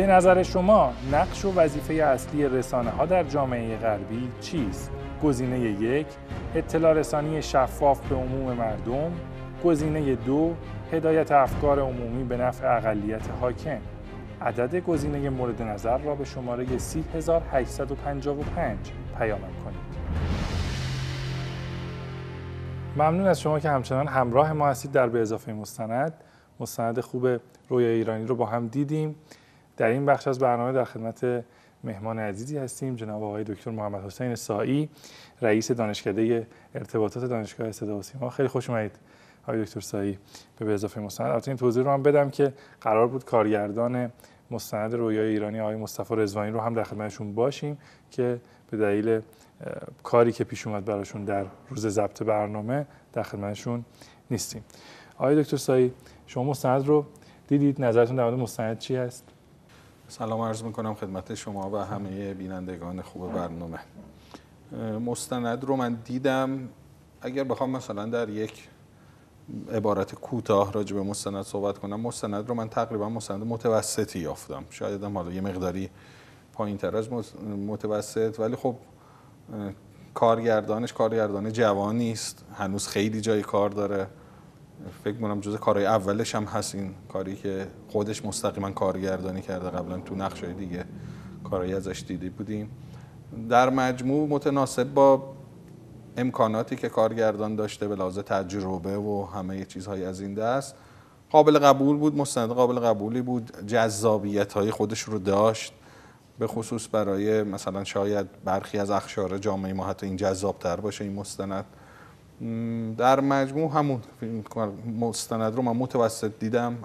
به نظر شما نقش و وظیفه اصلی رسانه ها در جامعه غربی چیست؟ گزینه یک اطلاع رسانی شفاف به عموم مردم. گزینه دو هدایت افکار عمومی به نفع اقلیت حاکم. عدد گزینه مورد نظر را به شماره 30855 پیام کنید. ممنون از شما که همچنان همراه ما هستید در به اضافه مستند. مستند خوب رویا ایرانی رو با هم دیدیم. در این بخش از برنامه در خدمت مهمان عزیزی هستیم جناب آقای دکتر محمد حسین سایی رئیس دانشکده ارتباطات دانشگاه صدا و سیما. خیلی خوش اومدید آقای دکتر سایی به اضافه مستند. البته این توضیح رو هم بدم که قرار بود کارگردان مستند رویای ایرانی آقای مصطفی رضوانی رو هم در خدمتشون باشیم که به دلیل کاری که پیش اومد براشون در روز ضبط برنامه در خدمتشون نیستیم. آقای دکتر سایی شما مستند رو دیدید؟ نظرتون در مورد مستند چی هست؟ سلام عرض می‌کنم خدمت شما و همه بینندگان خوب برنامه. مستند رو من دیدم. اگر بخوام مثلا در یک عبارت کوتاه راجع به مستند صحبت کنم مستند رو من تقریبا مستند متوسطی یافتم. شاید هم حالا یه مقداری پایین تر از متوسط ولی خب کارگردانش کارگردان جوانی است هنوز خیلی جای کار داره. فکر کنم جز کارهای اولش هم هست این کاری که خودش مستقیما کارگردانی کرده قبلا تو نقشای دیگه کارهایی ازش دیده بودیم. در مجموع متناسب با امکاناتی که کارگردان داشته به لحاظ تجربه و همه چیزهای از این دست قابل قبول بود مستند قابل قبولی بود جذابیت های خودش رو داشت. به خصوص برای مثلا شاید برخی از اخشار جامعه ما حتی این جذابتر باشه این مستند. در مجموع همون مستند رو من متوسط دیدم.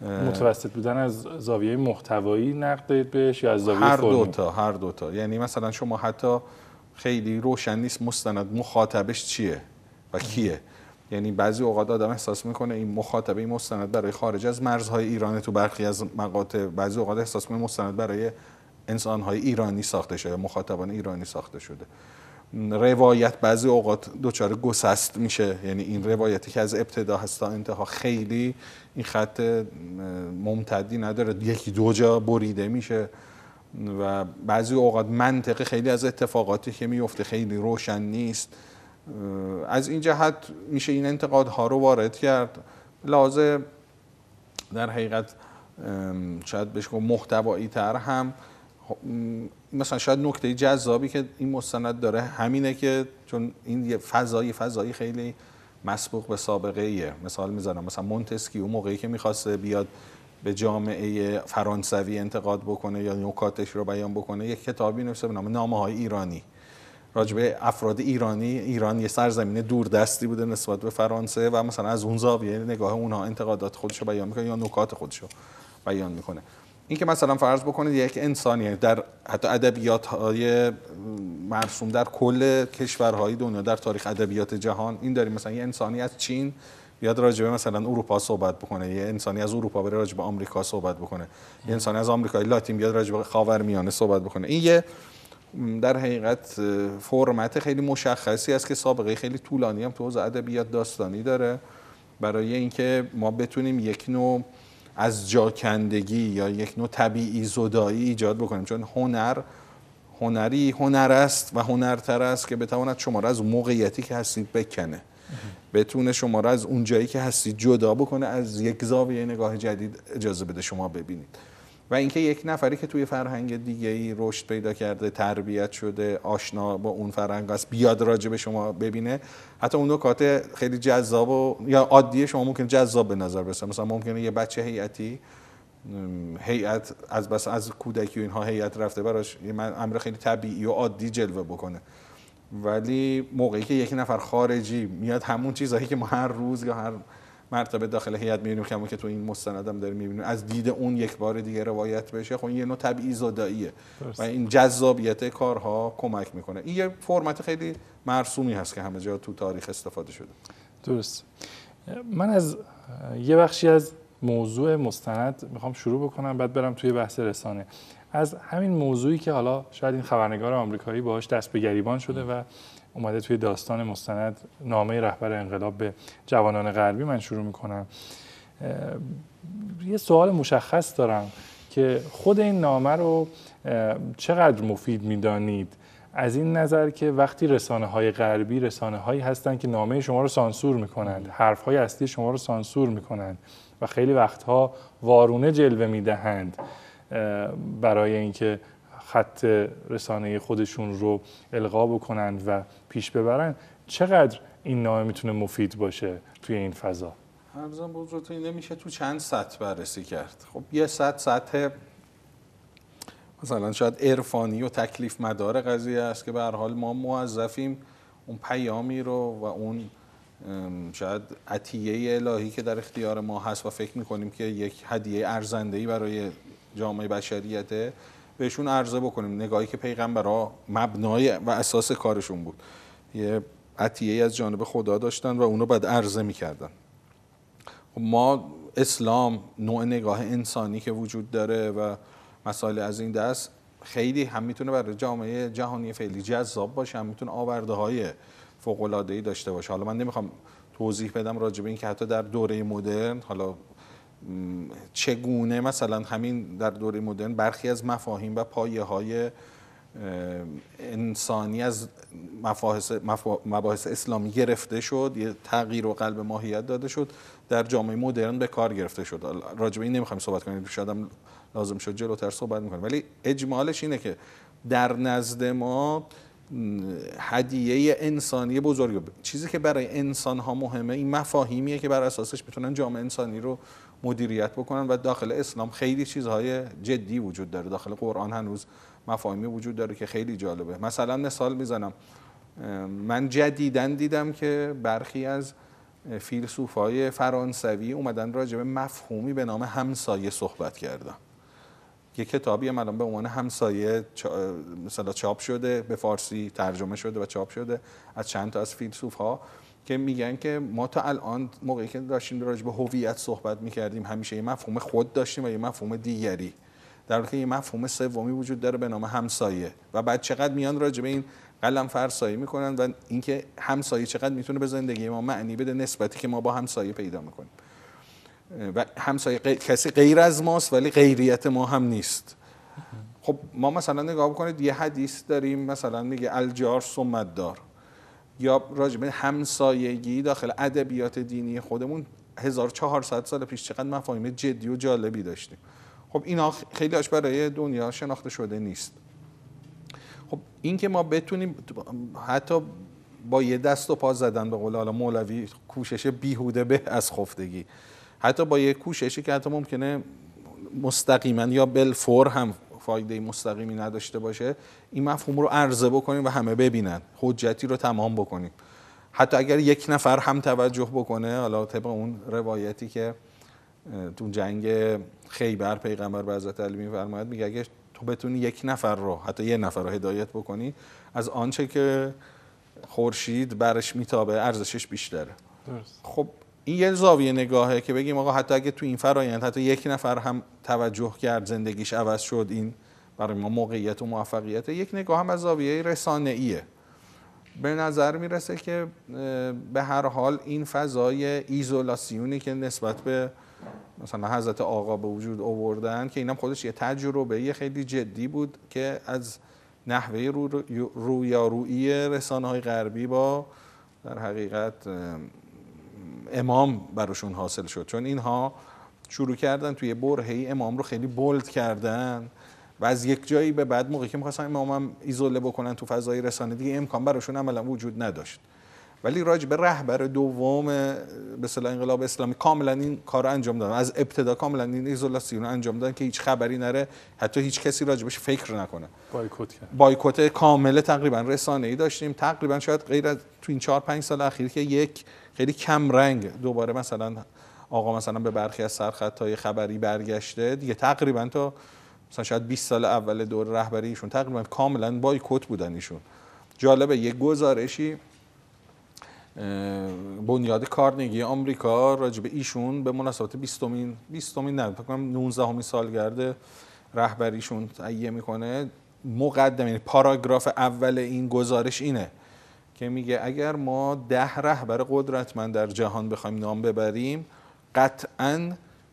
متوسط بودن از زاویه محتوایی نقد بهش یا از زاویه هر دوتا هر دوتا. یعنی مثلا شما حتی خیلی روشن نیست مستند مخاطبش چیه و کیه. یعنی بعضی اوقات آدم احساس می‌کنه این مخاطبه این مستند برای خارج از مرزهای ایران تو برخی از مقاطع. بعضی اوقات احساس می‌کنه مستند برای انسانهای ایرانی ساخته شده مخاطبان ایرانی ساخته شده. روایت بعضی اوقات دچار گسست میشه. یعنی این روایتی که از ابتدا هست تا انتها خیلی این خط ممتدی نداره. یکی دو جا بریده میشه و بعضی اوقات منطق خیلی از اتفاقاتی که میفته خیلی روشن نیست. از این جهت میشه این انتقادها رو وارد کرد. لازم در حقیقت شاید بهش محتوایی تر هم. مثلا شاید نکته جذابی که این مستند داره همینه که چون این یه فضایی فضایی خیلی مسبوق به سابقه ایه. مثال می‌زنم مثلا مونتسکیو موقعی که می‌خواسته بیاد به جامعه فرانسوی انتقاد بکنه یا نکاتش رو بیان بکنه یک کتابی نوشته به نام نامه های ایرانی راجبه افراد ایرانی ایران یه سرزمین دوردستی بوده نسبت به فرانسه و مثلا از اون زاویه نگاه اونها انتقادات خودش رو بیان می‌کنه یا نکات خودش رو بیان می‌کنه. این که مثلا فرض بکنید یک انسانی در حتی ادبیات های مرسوم در کل کشورهای دنیا در تاریخ ادبیات جهان این داریم. مثلا یه انسانی از چین بیاد راجبه مثلا اروپا صحبت بکنه. یه انسانی از اروپا بره راجبه آمریکا صحبت بکنه. یه انسانی از آمریکای لاتین بیاد راجبه خاورمیانه صحبت بکنه. این یه در حقیقت فرمت خیلی مشخصی است که سابقه خیلی طولانی هم تو ادبیات داستانی داره. برای اینکه ما بتونیم یک نوع از جاکندگی یا یک نوع طبیعی زدایی ایجاد بکنیم. چون هنر هنری هنر است و هنرتر است که بتواند شما را از موقعیتی که هستید بکنه. بتونه شما را از اون جایی که هستید جدا بکنه از یک زاویه نگاه جدید اجازه بده شما ببینید. و اینکه یک نفری که توی فرهنگ دیگه ای رشد پیدا کرده تربیت شده آشنا با اون فرهنگ است بیاد راجع به شما ببینه حتی اون نکات خیلی جذاب و یا عادی شما ممکن جذاب به نظر برسه. مثلا ممکنه یه بچه هیئتی هیئت از بس از کودکی و اینها هیئت رفته براش یه امر خیلی طبیعی و عادی جلوه بکنه. ولی موقعی که یک نفر خارجی میاد همون چیزهایی که ما هر روز یا هر مرتبه داخل هیئت می‌بینیم که که تو این مستندم داریم می‌بینیم. از دید اون یک بار دیگه روایت بشه خب این یه نوع طبیعی زداییه و این جذابیت کارها کمک می‌کنه. این یه فرمت خیلی مرسومی هست که همه جا تو تاریخ استفاده شده. درست. من از یه بخشی از موضوع مستند می‌خوام شروع بکنم بعد برم توی بحث رسانه. از همین موضوعی که حالا شاید این خبرنگار آمریکایی باهاش دست به گریبان شده و اومده توی داستان مستند نامه رهبر انقلاب به جوانان غربی من شروع می‌کنم. یه سوال مشخص دارم که خود این نامه رو چقدر مفید می‌دانید؟ از این نظر که وقتی رسانه های غربی رسانه هایی هستند که نامه شما رو سانسور می‌کنند حرف های اصلی شما رو سانسور می‌کنند و خیلی وقتها وارونه جلوه می‌دهند برای اینکه خط رسانه خودشون رو القا بکنند و پیش ببرند چقدر این نامه می‌تونه مفید باشه توی این فضا؟ ارزم بزرگتون نمیشه تو چند سطح بررسی کرد؟ خب یه سطح سطح مثلا شاید عرفانی و تکلیف مدار قضیه است که به حال ما موظفیم اون پیامی رو و اون شاید عطیه الهی که در اختیار ما هست و فکر می‌کنیم که یک هدیه ارزنده برای جامعه بشریته بهشون عرضه بکنیم. نگاهی که پیغمبرها مبنای و اساس کارشون بود. یه عطیه از جانب خدا داشتن و اونو بعد عرضه می‌کردن. خب ما اسلام نوع نگاه انسانی که وجود داره و مسائل از این دست خیلی هم می‌تونه برای جامعه جهانی فعلی جذاب باشه هم می‌تونه آورده های فوق داشته باشه. حالا من نمی‌خوام توضیح بدم راجع به این که حتی در دوره مدرن حالا چگونه مثلا همین در دوره مدرن برخی از مفاهیم و پایه های انسانی از مباحث اسلامی گرفته شد یه تغییر و قلب ماهیت داده شد در جامعه مدرن به کار گرفته شد. راجع به این نمی‌خوایم صحبت کنیم شاید لازم شد جلوتر صحبت می‌کنیم. ولی اجمالش اینه که در نزد ما هدیه انسانی بزرگی چیزی که برای انسان ها مهمه این مفاهیمیه که بر اساسش می‌تونن جامعه انسانی رو مدیریت بکنن و داخل اسلام خیلی چیزهای جدی وجود داره. داخل قرآن هنوز مفاهیمی وجود داره که خیلی جالبه. مثلا مثال می‌زنم. من جدیدن دیدم که برخی از فیلسوفای فرانسوی اومدن راجع به مفهومی به نام همسایه صحبت کردن. یه کتابی هم الان به عنوان همسایه مثلا چاپ شده به فارسی ترجمه شده و چاپ شده از چند تا از فیلسوف ها که میگن که ما تا الان موقعی که داشتیم راجع به هویت صحبت می‌کردیم همیشه یه مفهوم خود داشتیم و یه مفهوم دیگری. در حالی که یه مفهوم سومی وجود داره به نام همسایه. و بعد چقدر میان راجع به این قلم فرسایی می‌کنن و اینکه همسایه چقدر می‌تونه به زندگی ما معنی بده نسبتی که ما با همسایه پیدا می‌کنیم. و همسایه کسی غیر از ماست ولی غیریت ما هم نیست. خب ما مثلا نگاه بکنید یه حدیث داریم مثلا میگه الجار سمت دار یا راجبه همسایگی داخل ادبیات دینی خودمون 1400 سال پیش چقدر مفاهیم جدی و جالبی داشتیم. خب اینا خیلی هاش برای دنیا شناخته شده نیست. خب این که ما بتونیم حتی با یه دست و پا زدن به قول حالا مولوی کوشش بیهوده به از خفتگی. حتی با یه کوششی که حتی ممکنه مستقیما یا بالفور هم فایده مستقیمی نداشته باشه این مفهوم رو عرضه بکنیم و همه ببینن. حجتی رو تمام بکنیم. حتی اگر یک نفر هم توجه بکنه حالا طبق اون روایتی که تو جنگ خیبر پیغمبر به حضرت علی میفرماید میگه اگه تو بتونی یک نفر رو حتی یه نفر رو هدایت بکنی از آنچه که خورشید برش میتابه ارزشش بیشتره. درست. خب این یه زاویه نگاهه که بگیم آقا حتی اگه تو این فرایند حتی یک نفر هم توجه کرد زندگیش عوض شد این برای ما موقعیت و موفقیت یک نگاه هم از زاویه رسانه ایه به نظر می‌رسه که به هر حال این فضای ایزولاسیونی که نسبت به مثلا حضرت آقا به وجود آوردن که اینم خودش یه تجربه خیلی جدی بود که از نحوه رویارویی رسانه های غربی با در حقیقت امام براشون حاصل شد. چون اینها شروع کردن توی برهه امام رو خیلی بولد کردن و از یک جایی به بعد موقعی که می‌خواستن امامم ایزوله بکنن تو فضای رسانه دیگه امکان براشون عملا وجود نداشت. ولی راج به رهبر دوم به صلاح انقلاب اسلامی کاملا این کار انجام دادن. از ابتدا کاملا این ایزولاسیون انجام دادن که هیچ خبری نره حتی هیچ کسی راجبش فکر نکنه. بایکوت کرد. بایکوت کامل تقریبا رسانه ای داشتیم. تقریبا شاید غیر از تو این 4 5 سال اخیر که یک خیلی کم رنگ. دوباره مثلا آقا مثلا به برخی از سرخط خبری برگشته. دیگه تقریبا تا مثلا شاید 20 سال اول دور رهبری ایشون تقریبا کاملا بایکوت بودن ایشون. جالبه یک گزارشی بنیاد کارنگی آمریکا راجب ایشون به مناسبت 20 مین 20 مین نه فکر کنم 19 همین سالگرد رهبریشون تهیه می‌کنه. مقدمه یعنی پاراگراف اول این گزارش اینه. که میگه اگر ما ده رهبر قدرتمند در جهان بخوایم نام ببریم قطعا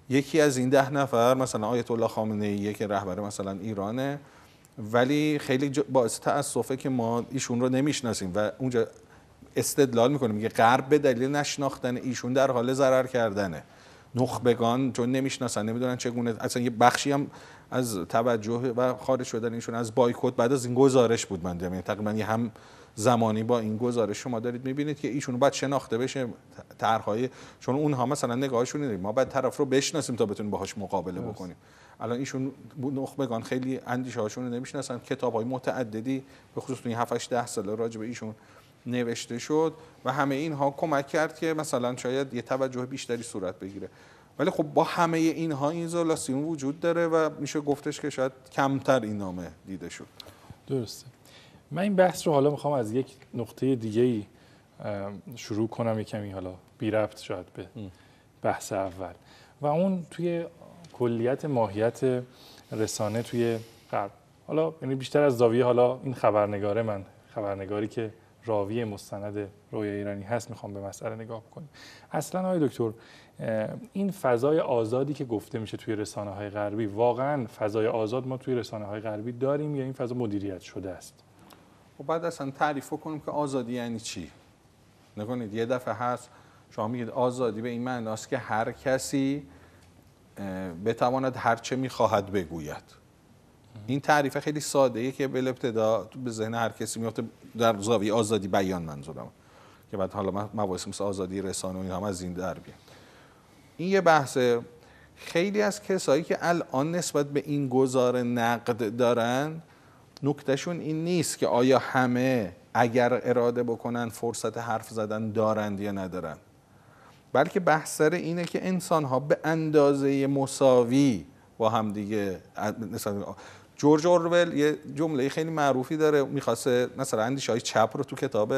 یکی از این ده نفر مثلا آیت الله خامنه ای که رهبر مثلا ایرانه ولی خیلی باعث تاسفه که ما ایشون رو نمی‌شناسیم و اونجا استدلال می‌کنه میگه غرب به دلیل نشناختن ایشون در حال ضرر کردنه. نخبگان چون نمی‌شناسن نمی‌دونن چگونه اصلا یه بخشی هم از توجه و خارج شدن ایشون از بایکوت بعد از این گزارش بود من یعنی تقریبا هم زمانی با این گزارش شما دارید می‌بینید که ایشون باید شناخته بشه طرحهای چون اونها مثلا نگاهشون اینه ما باید طرف رو بشناسیم تا بتونیم باهاش مقابله بکنیم. الان ایشون نخبگان خیلی اندیشه هاشون رو نمی‌شناسن. کتاب های متعددی به خصوص این 7 8 سال راجع به ایشون نوشته شد و همه اینها کمک کرد که مثلا شاید یه توجه بیشتری صورت بگیره. ولی خب با همه اینها این ایزولاسیون وجود داره و میشه گفتش که شاید کمتر این نامه دیده شد. درسته. من این بحث رو حالا می‌خوام از یک نقطه دیگه ای شروع کنم کمی حالا بی ربط شاید به بحث اول. و اون توی کلیت ماهیت رسانه توی غرب. حالا یعنی بیشتر از زاویه حالا این خبرنگاره من خبرنگاری که راوی مستند رویا ایرانی هست می‌خوام به مسئله نگاه کنیم اصلا آقای دکتر این فضای آزادی که گفته میشه توی رسانه های غربی واقعا فضای آزاد ما توی رسانه های غربی داریم یا این فضا مدیریت شده است؟ خب بعد اصلا تعریف کنیم که آزادی یعنی چی؟ نکنید یه دفعه هست شما میگید آزادی به این معناست که هر کسی بتواند هر چه می‌خواهد بگوید. این تعریف خیلی ساده ای که به ابتدا به ذهن هر کسی میفته در زاویه آزادی بیان منظورم. که بعد حالا مباحث مثل آزادی رسانه و این هم از این در بیان. این یه بحثه خیلی از کسایی که الان نسبت به این گزار نقد دارن نکتهشون این نیست که آیا همه اگر اراده بکنن فرصت حرف زدن دارند یا ندارن بلکه بحث سر اینه که انسان ها به اندازه مساوی با هم دیگه جورج اورول یه جمله خیلی معروفی داره می‌خواسته مثلا اندیشه های چپ رو تو کتاب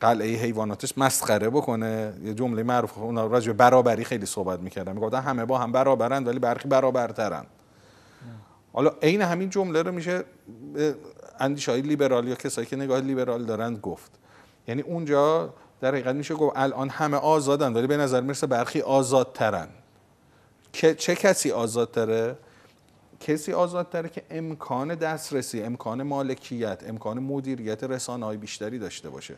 قلعه حیواناتش مسخره بکنه. یه جمله معروف اونا راجع برابری خیلی صحبت می‌کردن. می‌گفتن همه با هم برابرند ولی برخی برابرترن. حالا عین همین جمله رو میشه اندیشه های لیبرال یا کسایی که نگاه لیبرال دارند گفت. یعنی اونجا در حقیقت میشه گفت الان همه آزادن ولی به نظر می‌رسه برخی آزادترن. که چه کسی آزادتره؟ کسی آزادتره که امکان دسترسی امکان مالکیت امکان مدیریت رسانه های بیشتری داشته باشه.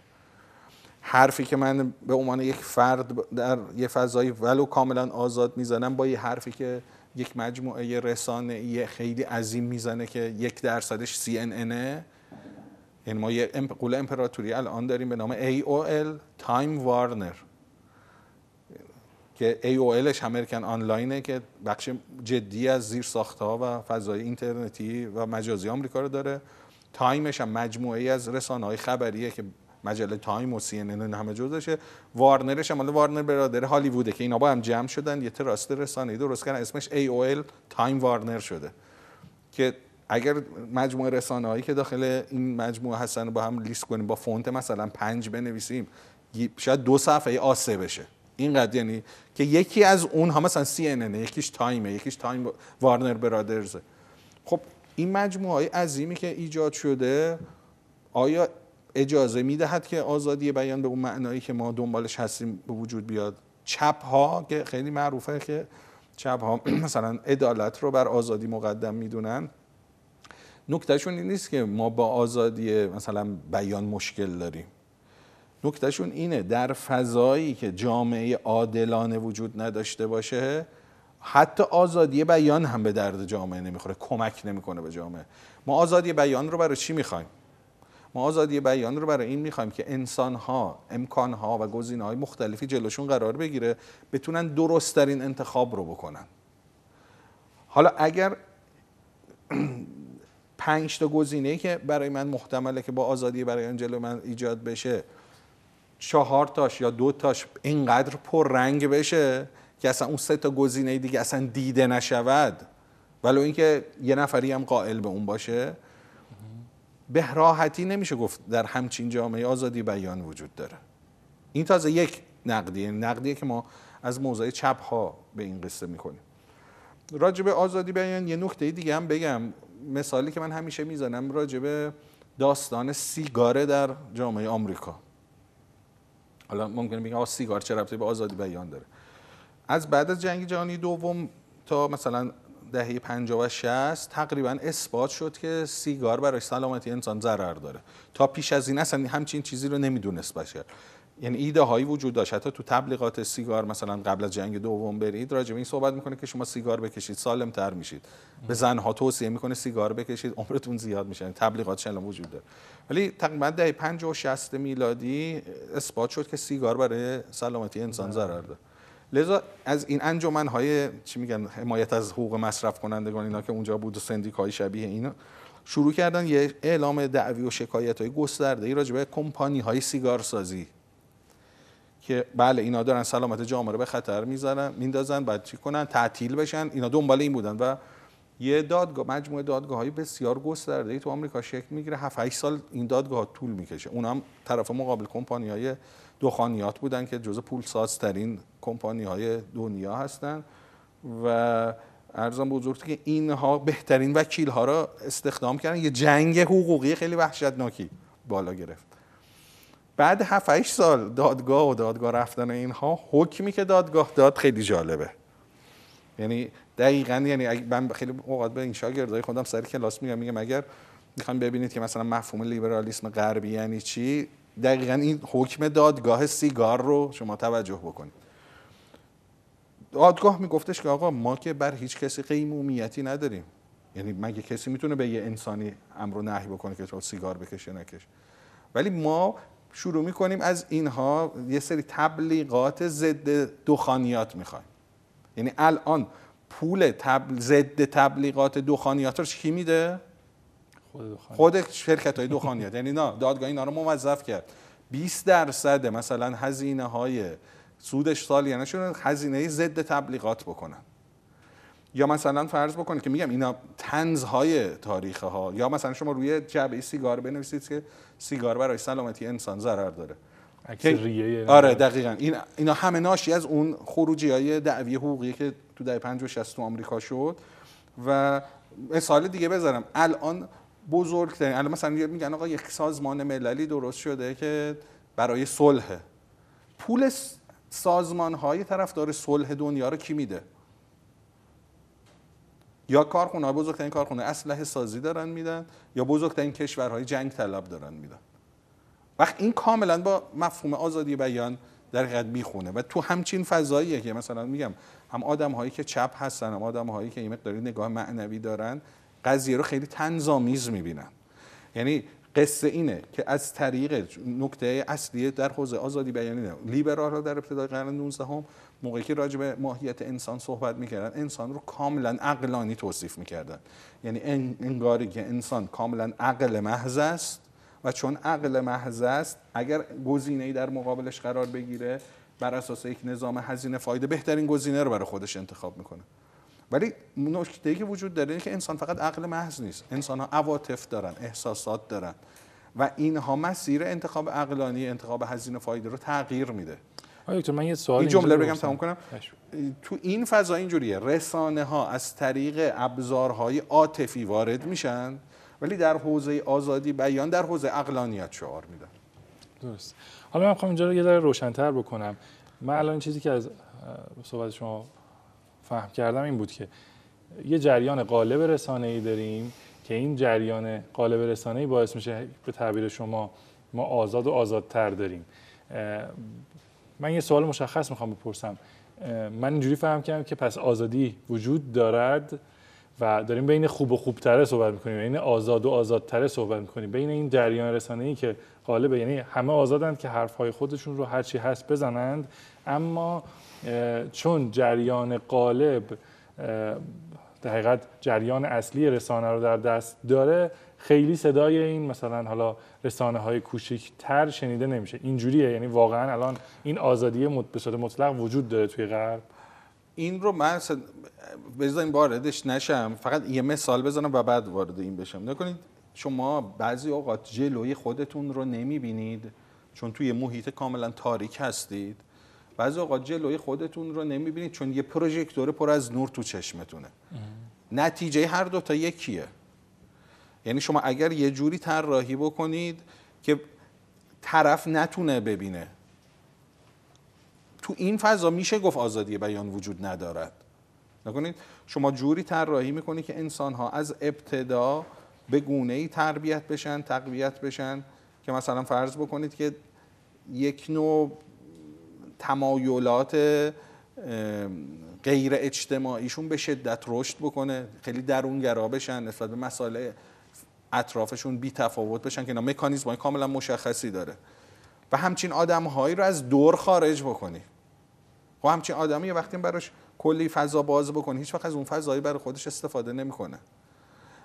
حرفی که من به عنوان یک فرد در یه فضایی ولو کاملا آزاد می‌زنم با یه حرفی که یک مجموعه رسانه خیلی عظیم می‌زنه که یک درصدش CNN یعنی ما یه غول امپراتوری الان داریم به نام AOL Time Warner که AOLش American Online ه که بخش جدی از زیر ها و فضای اینترنتی و مجازی آمریکا رو داره. Time ش هم مجموعه ای از رسانه های خبریه که مجله Time و CNN همه جزشه Warner ش هم Warner Brothers هالیووده که اینا با هم جمع شدن یه تراست رسانه‌ای درست کردن اسمش AOL Time Warner شده. که اگر مجموعه رسانه که داخل این مجموعه هستن با هم لیست کنیم با فونت مثلا پنج بنویسیم شاید دو صفحه آ سه بشه. اینقدر یعنی که یکی از اونها مثلا CNN یکیش Time ه یکیش Time Warner Brothers ه. خب این مجموعه های عظیمی که ایجاد شده آیا اجازه می‌دهد که آزادی بیان به اون معنایی که ما دنبالش هستیم به وجود بیاد. چپ ها که خیلی معروفه که چپ ها مثلا عدالت رو بر آزادی مقدم می‌دونن. نکتهشون این نیست که ما با آزادی مثلا بیان مشکل داریم. نکتهشون اینه در فضایی که جامعه عادلانه وجود نداشته باشه حتی آزادی بیان هم به درد جامعه نمی‌خوره کمک نمی‌کنه به جامعه. ما آزادی بیان رو برای چی می‌خوایم؟ ما آزادی بیان رو برای این می‌خوایم که انسان ها امکان ها و گزینه های مختلفی جلوشون قرار بگیره بتونن درست ترین انتخاب رو بکنن. حالا اگر پنج تا گزینه که برای من محتمله که با آزادی برای جلو من ایجاد بشه چهار تاش یا دو تاش اینقدر پر رنگ بشه که اصلا اون سه تا گزینه دیگه اصلا دیده نشود. ولو اینکه یه نفری هم قائل به اون باشه. به راحتی نمیشه گفت در همچین جامعه آزادی بیان وجود داره. این تازه یک نقدیه نقدیه که ما از موضع چپ ها به این قصه می‌کنیم راجب آزادی بیان یه نکته دیگه هم بگم. مثالی که من همیشه می‌زنم راجب داستان سیگاره در جامعه آمریکا. حالا ممکنه بگم سیگار چه ربطی به آزادی بیان داره؟ از بعد از جنگ جهانی دوم تا مثلا دهه 50 و 60 تقریبا اثبات شد که سیگار برای سلامتی انسان ضرر داره. تا پیش از این اصلا همچین چیزی رو نمی‌دونست بشر. یعنی ایده هایی وجود داشت. حتی تو تبلیغات سیگار مثلا قبل از جنگ دوم برید راجع به این صحبت می‌کنه که شما سیگار بکشید سالم تر میشید. به زنها توصیه می‌کنه سیگار بکشید عمرتون زیاد میشه. یعنی تبلیغات الان وجود داره. ولی تقریبا دهه 50 و 60 میلادی اثبات شد که سیگار برای سلامتی انسان ضرر داره. لذا از این انجمن های چی میگن حمایت از حقوق مصرف کنندگان اینا که اونجا بود و سندیکای شبیه اینا شروع کردن یه اعلام دعوی و شکایت های گسترده ای راجع به کمپانی های سیگار سازی که بله اینا دارن سلامت جامعه رو به خطر می‌ذارن میندازن بعد چی کنن؟ تعطیل بشن. اینا دنبال این بودن و یه دادگاه مجموعه دادگاه های بسیار گسترده ای تو آمریکا شکل می‌گیره. 7 8 سال این دادگاه طول می‌کشه. اونم طرف مقابل کمپانی های دخانیات بودن که جزء پول سازترین کمپانی های دنیا هستن و ارزم بزرگ که اینها بهترین وکیل ها را استخدام کردن. یه جنگ حقوقی خیلی وحشتناکی بالا گرفت. بعد 7 8 سال دادگاه و دادگاه رفتن اینها حکمی که دادگاه داد خیلی جالبه. یعنی دقیقا یعنی من خیلی اوقات به این شاگردای خودم سر کلاس میگم میگم اگر می‌خوام ببینید که مثلا مفهوم لیبرالیسم غربی یعنی چی دقیقا این حکم دادگاه سیگار رو شما توجه بکنید. دادگاه میگفتش که آقا ما که بر هیچ کسی قیمومیتی نداریم. یعنی مگه کسی می‌تونه به یه انسانی امر و نهی بکنه که تو سیگار بکشه نکش ولی ما شروع می‌کنیم از اینها یه سری تبلیغات ضد دخانیات می‌خوایم. یعنی الان پول تبل... ضد تبلیغات دخانیات رو کی میده؟ خود, شرکت های دخانیات یعنی نه دادگاه اینا رو موظف کرد. 20 درصد مثلا هزینه های سودش سالیانه شده هزینه ضد تبلیغات بکنن. یا مثلا فرض بکنید که میگم اینا تنزهای تاریخ ها یا مثلا شما روی جعبه سیگار بنویسید که سیگار برای سلامتی انسان ضرر داره. آره دقیقا. این اینا همه ناشی از اون خروجی های دعوی حقوقی که تو دهه 50 و 60 تو آمریکا شد. و مثال دیگه بذارم الان بزرگترین. الان مثلا میگن آقا یک سازمان مللی درست شده که برای صلح. پول سازمان های طرفدار صلح دنیا رو کی میده؟ یا کارخونه بزرگترین کارخونه اسلحه سازی دارن میدن یا بزرگترین کشورهای جنگ طلب دارن میدن. وقت این کاملا با مفهوم آزادی بیان در حقیقت می‌خونه. و تو همچین فضاییه که مثلا میگم هم آدم هایی که چپ هستن هم آدم هایی که این مقداری نگاه معنوی دارن قضیه رو خیلی تنظامیز می‌بینن. یعنی قصه اینه که از طریق نکته اصلی در حوزه آزادی بیانی لیبرال ها در ابتدای قرن 19 هم موقعی که راجع به ماهیت انسان صحبت می‌کردن انسان رو کاملا عقلانی توصیف می‌کردن. یعنی انگاری که انسان کاملا عقل محض است و چون عقل محض است اگر گزینه در مقابلش قرار بگیره بر اساس یک نظام هزینه فایده بهترین گزینه رو برای خودش انتخاب می‌کنه. ولی نکته که وجود داره اینه که انسان فقط عقل محض نیست. انسان ها عواطف دارن احساسات دارن و اینها مسیر انتخاب عقلانی انتخاب هزینه فایده رو تغییر میده. آیا من یه سوال این جمله بگم تمام کنم. تو این فضا اینجوریه. رسانه ها از طریق ابزارهای عاطفی وارد میشن ولی در حوزه آزادی بیان در حوزه اقلانیت شعار میدن. درست. حالا من می‌خوام اینجا رو یه ذره روشن‌تر بکنم. من الان چیزی که از صحبت شما فهم کردم این بود که یه جریان قالب رسانه‌ای داریم که این جریان قالب رسانه‌ای باعث میشه به تعبیر شما ما آزاد و آزادتر داریم. من یه سوال مشخص می‌خوام بپرسم. من اینجوری فهم کردم که پس آزادی وجود دارد و داریم بین خوب و خوبتره صحبت می‌کنیم بین آزاد و آزادتره صحبت می‌کنیم. بین این جریان رسانه ای که غالبه یعنی همه آزادند که حرفهای خودشون رو هرچی هست بزنند اما چون جریان قالب در حقیقت جریان اصلی رسانه رو در دست داره خیلی صدای این مثلا حالا رسانه های کوچیکتر شنیده نمیشه. اینجوریه یعنی واقعا الان این آزادی به صورت مطلق وجود داره توی غرب. این رو من بذاریم واردش نشم. فقط یه مثال بزنم و بعد وارد این بشم. نکنید شما بعضی اوقات جلوی خودتون رو نمی‌بینید چون توی محیط کاملا تاریک هستید. بعضی اوقات جلوی خودتون رو نمی‌بینید چون یه پروژکتور پر از نور تو چشمتونه. نتیجه هر دو تا یکیه. یعنی شما اگر یه جوری طراحی بکنید که طرف نتونه ببینه. تو این فضا میشه گفت آزادی بیان وجود ندارد. نکنید؟ شما جوری طراحی می‌کنید که انسان ها از ابتدا به گونه ای تربیت بشن تقویت بشن که مثلا فرض بکنید که یک نوع تمایلات غیر اجتماعیشون به شدت رشد بکنه. خیلی درونگرا بشن نسبت به مسائل اطرافشون بی تفاوت بشن که اینا مکانیزم کاملا مشخصی داره. و همچین آدم هایی رو از دور خارج بکنی. خب همچین آدمی یه وقتی براش کلی فضا باز بکنی هیچ وقت از اون فضایی برای خودش استفاده نمی‌کنه.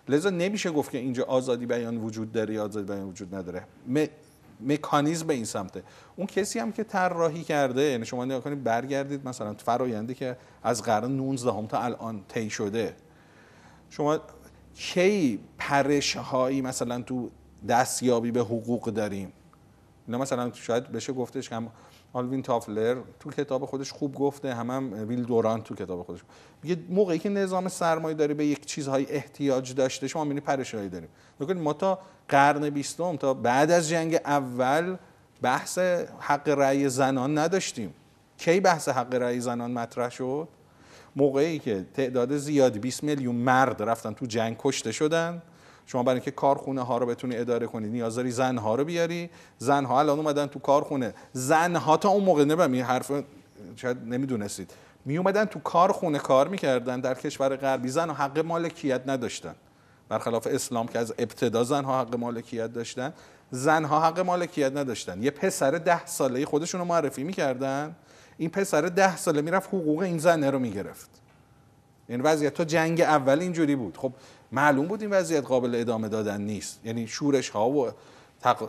لذا نمیشه گفت که اینجا آزادی بیان وجود داره یا آزادی بیان وجود نداره. مکانیزم به این سمته. اون کسی هم که طراحی کرده یعنی شما نگاه کنید برگردید مثلا فرایندی که از قرن 19 هم تا الان طی شده. شما کی پرش هایی مثلا تو دستیابی به حقوق داریم؟ اینا مثلا شاید بشه گفتش که آلوین تافلر تو کتاب خودش خوب گفته هم, هم ویل دوران تو کتاب خودش. میگه موقعی که نظام سرمایه داره به یک چیزهای احتیاج داشته شما می‌بینی پرشهایی داریم. ما تا قرن بیستم تا بعد از جنگ اول بحث حق رأی زنان نداشتیم. کی بحث حق رأی زنان مطرح شد؟ موقعی که تعداد زیادی 20 میلیون مرد رفتن تو جنگ کشته شدن. شما برای اینکه کارخونه ها رو بتونی اداره کنی نیاز داری زن ها رو بیاری. زن ها الان اومدن تو کارخونه. زن ها تا اون موقع نبم حرف شاید نمی‌دونستید. می اومدن تو کارخونه کار می‌کردن در کشور غربی. زن ها حق مالکیت نداشتن. برخلاف اسلام که از ابتدا زن ها حق مالکیت داشتن زن ها حق مالکیت نداشتن. یه پسر ده ساله خودشون رو معرفی می‌کردن. این پسر ده ساله می‌رفت حقوق این زنه رو می‌گرفت. این وضعیت. تا جنگ اول اینجوری بود. خب معلوم بود این وضعیت قابل ادامه دادن نیست. یعنی شورش ها و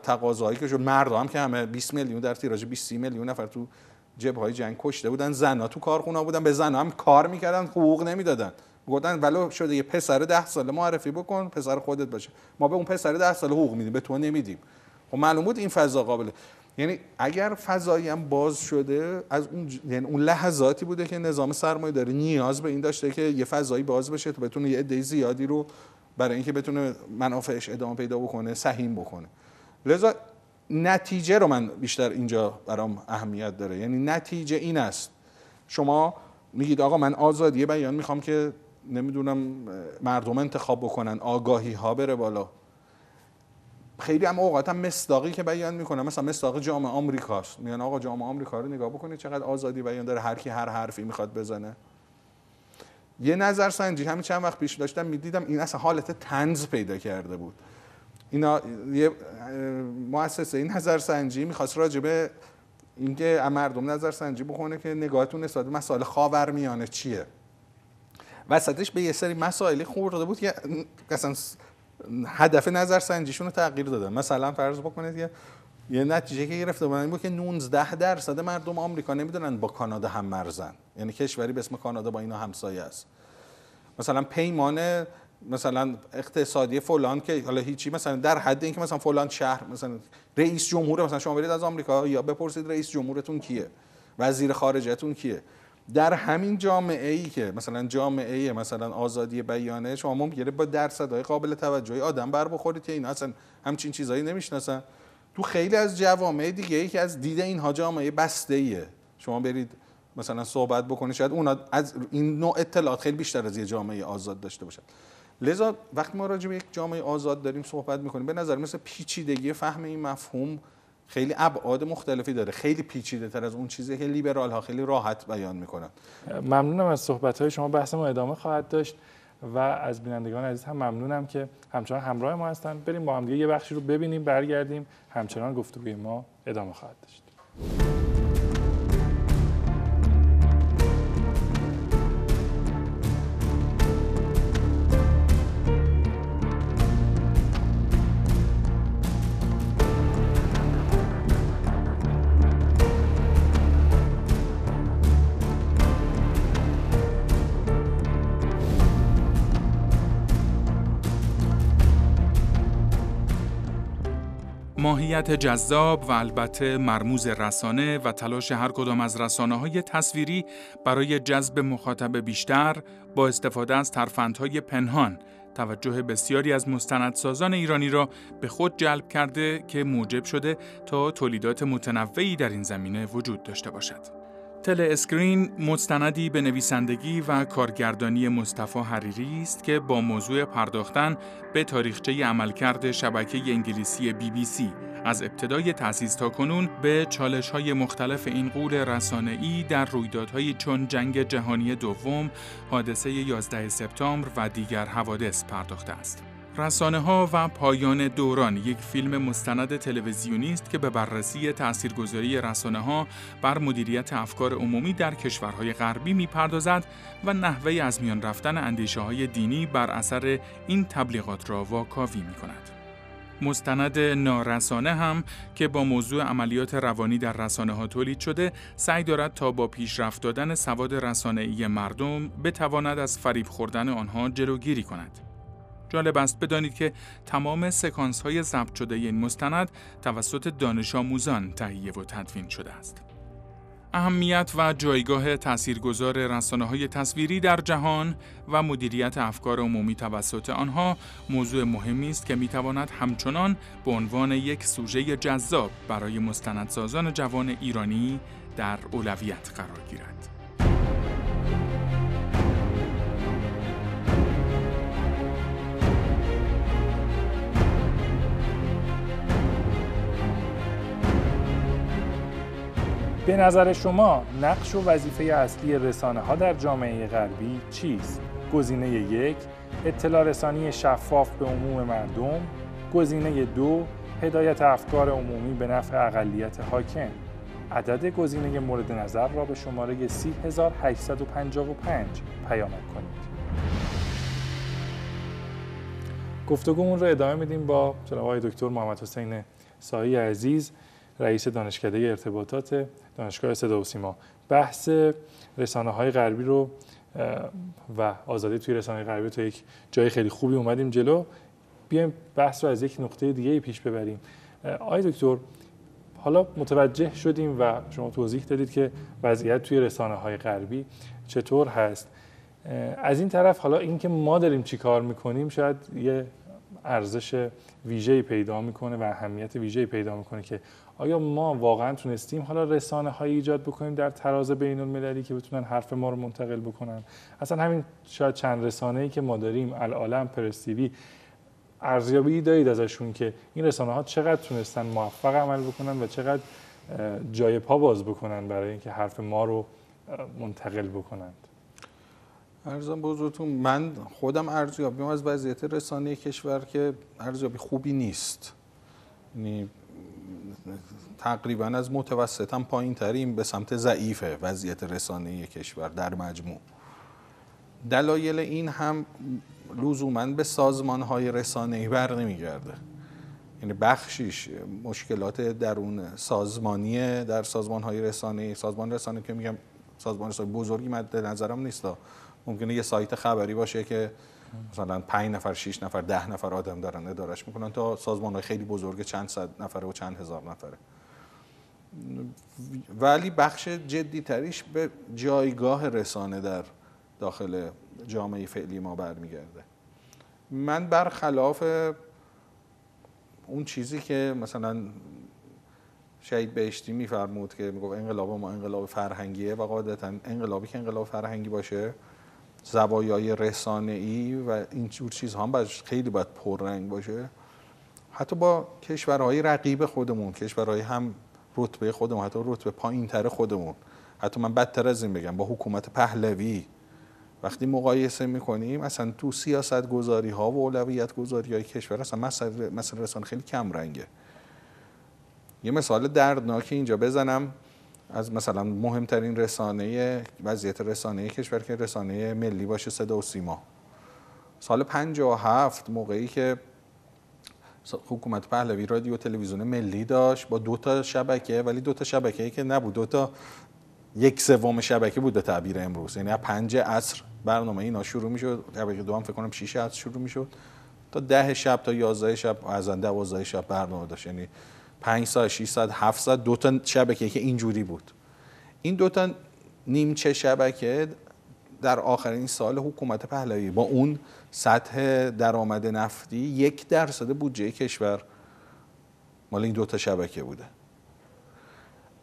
تقاضاهایی که شد مردم هم که همه 20 میلیون در تیراژ 20 میلیون نفر تو جبه های جنگ کشته بودن. زنا تو کارخونه بودن. به زنا هم کار می‌کردن حقوق نمی‌دادن. گفتن ولو شده یه پسر ده ساله معرفی بکن پسر خودت باشه. ما به اون پسر ده ساله حقوق میدیم. به تو نمیدیم. خب معلوم بود این فضا قابله یعنی اگر فضایی هم باز شده از اون یعنی اون لحظاتی بوده که نظام سرمایه داره نیاز به این داشته که یه فضایی باز بشه تا بتونه یه عده زیادی رو برای اینکه بتونه منافعش ادامه پیدا بکنه سهیم بکنه. لذا نتیجه رو من بیشتر اینجا برام اهمیت داره. یعنی نتیجه این است. شما میگید آقا من آزادی بیان می‌خوام که نمی‌دونم مردم انتخاب بکنن آگاهی ها بره بالا. خیلی هم اوقات هم مصداقی که بیان می‌کنه. مثلا مصداق جامعه آمریکاست. میگن آقا جامعه آمریکا رو نگاه بکنید چقدر آزادی بیان داره هر کی هر حرفی می‌خواد بزنه. یه نظر سنجی همین چند وقت پیش داشتم می‌دیدم این اصلا حالت تنز پیدا کرده بود. اینا یه مؤسسه این نظر سنجی می‌خواست راجبه اینکه مردم نظر سنجی بکنه که نگاهتون نسبت مسائل خاورمیانه چیه. وسطش به یه سری مسائلی خورده بود که اصلا هدف نظر سنجیشون رو تغییر دادن. مثلا فرض بکنید یه یه نتیجه که گرفته بودن این بود که 19 درصد مردم آمریکا نمی‌دونن با کانادا هم مرزن. یعنی کشوری به اسم کانادا با اینا همسایه است. مثلا پیمان مثلا اقتصادی فلان که حالا هیچی مثلا در حد اینکه مثلا فلان شهر مثلا رئیس جمهور مثلا شما برید از آمریکا یا بپرسید رئیس جمهورتون کیه؟ وزیر خارجتون کیه؟ در همین جامعه ای که مثلا جامعه مثلا آزادی بیانه شما ممکنه با درصدهای قابل توجهی آدم بر بخورید که این اصلا همچین چیزایی نمی‌شناسن. تو خیلی از جوامع دیگه ای که از دید اینها جامعه بسته ایه شما برید مثلا صحبت بکنید شاید اونا از این نوع اطلاعات خیلی بیشتر از یه جامعه آزاد داشته باشن. لذا وقتی ما راجع به یک جامعه آزاد داریم صحبت می‌کنیم به نظر مثل پیچیدگی فهم این مفهوم خیلی ابعاد مختلفی داره. خیلی پیچیده تر از اون چیزی که لیبرال ها خیلی راحت بیان می‌کنن. ممنونم از صحبت های شما. بحث ما ادامه خواهد داشت و از بینندگان عزیز هم ممنونم که همچنان همراه ما هستن. بریم با هم دیگه یه بخشی رو ببینیم برگردیم. همچنان گفتگوی ما ادامه خواهد داشت. جذاب و البته مرموز رسانه و تلاش هر کدام از رسانه های تصویری برای جذب مخاطب بیشتر با استفاده از ترفندهای پنهان توجه بسیاری از مستندسازان ایرانی را به خود جلب کرده که موجب شده تا تولیدات متنوعی در این زمینه وجود داشته باشد. تل اسکرین مستندی به نویسندگی و کارگردانی مصطفی حریری است که با موضوع پرداختن به تاریخچه عملکرد شبکه انگلیسی بی بی سی از ابتدای تأسیس تا کنون به چالش های مختلف این قول ای در رویدادهایی چون جنگ جهانی دوم، حادثه 11 سپتامبر و دیگر حوادث پرداخته است. رسانه ها و پایان دوران یک فیلم مستند تلویزیونی است که به بررسی تاثیرگذاری رسانه ها بر مدیریت افکار عمومی در کشورهای غربی می‌پردازد و نحوه از میان رفتن اندیشه های دینی بر اثر این تبلیغات را واکاوی می کند. مستند نارسانه هم که با موضوع عملیات روانی در رسانه ها تولید شده سعی دارد تا با پیشرفت دادن سواد رسانه‌ای مردم بتواند از فریب خوردن آنها جلوگیری کند. جالب است بدانید که تمام سکانس های ضبط شده این مستند توسط دانش آموزان تهیه و تدوین شده است. اهمیت و جایگاه تاثیرگذار رسانه های تصویری در جهان و مدیریت افکار عمومی توسط آنها موضوع مهمی است که می‌تواند همچنان به عنوان یک سوژه جذاب برای مستندسازان جوان ایرانی در اولویت قرار گیرد. به نظر شما نقش و وظیفه اصلی رسانه ها در جامعه غربی چیست؟ گزینه یک اطلاع رسانی شفاف به عموم مردم. گزینه دو هدایت افکار عمومی به نفع اقلیت حاکم. عدد گزینه مورد نظر را به شماره 30855 پیامک کنید. گفتگومون رو ادامه میدیم با جناب دکتر محمد حسین سایی عزیز. رئیس دانشکده ارتباطات دانشگاه صدا و سیما. بحث رسانه های غربی رو و آزادی توی رسانه غربی تو یک جای خیلی خوبی اومدیم جلو. بیایم بحث رو از یک نقطه دیگه پیش ببریم. آقای دکتر حالا متوجه شدیم و شما توضیح دادید که وضعیت توی رسانه های غربی چطور هست. از این طرف حالا اینکه ما داریم چی کار می‌کنیم شاید یه ارزش ویژه‌ای پیدا می‌کنه و اهمیت ویژه‌ای پیدا می‌کنه که آیا ما واقعا تونستیم حالا رسانه های ایجاد بکنیم در تراز بین المللی که بتونن حرف ما رو منتقل بکنن؟ اصلا همین شاید چند رسانه ای که ما داریم العالم پرستیوی ارزیابی دارید ازشون که این رسانه ها چقدر تونستن موفق عمل بکنن و چقدر جای پا باز بکنن برای اینکه حرف ما رو منتقل بکنند؟ ارزم بزرگتون من خودم ارزیابی از وضعیت رسانه کشور که ارزیابی خوبی نیست. یعنی تقریبا از متوسط هم پایین تریم به سمت ضعیفه وضعیت رسانه کشور در مجموع. دلایل این هم لزوما به سازمان های رسانه بر نمیگرده. یعنی بخشیش مشکلات درون سازمانی در سازمان های رسانه سازمان رسانه که میگم سازمان رسانه بزرگی مد نظرم نیست. ممکنه یه سایت خبری باشه که مثلا 5 نفر 6 نفر 10 نفر آدم دارن ادارش می‌کنن تا سازمان های خیلی بزرگ چند صد نفره و چند هزار نفره. ولی بخش جدی تریش به جایگاه رسانه در داخل جامعه فعلی ما برمیگرده. من برخلاف اون چیزی که مثلا شهید بهشتی میفرمود که می‌گفت انقلاب ما انقلاب فرهنگیه و قاعدتا انقلابی که انقلاب فرهنگی باشه زوایای رسانه ای و این جور چیزها هم باید خیلی باید پررنگ باشه. حتی با کشورهای رقیب خودمون کشورهای هم رتبه خودمون حتی رتبه پایین تر خودمون. حتی من بدتر از این بگم با حکومت پهلوی. وقتی مقایسه می‌کنیم اصلا تو سیاست گذاری ها و اولویت گذاری های کشور اصلا مثل رسانه خیلی کم رنگه یه مثال دردناکی اینجا بزنم. از مثلا مهمترین رسانه وضعیت رسانه کشور که رسانه ملی باشه صدا و سیما. سال 57 موقعی که حکومت پهلوی رادیو تلویزیون ملی داشت با دو تا شبکه ولی دو تا شبکه که نبود دو تا یک سوم شبکه بود به تعبیر امروز. یعنی از پنج عصر برنامه اینا شروع می‌شد شبکه دوم فکر کنم 6 عصر شروع می‌شد تا ده شب تا 11 شب از 12 شب برنامه داشت. یعنی 5 ساعت 6 ساعت 7 ساعت دو تا شبکه که اینجوری بود. این دو تا نیمچه شبکه در آخرین سال حکومت پهلوی با اون سطح درآمد نفتی یک درصد بودجه کشور مال این دو تا شبکه بوده.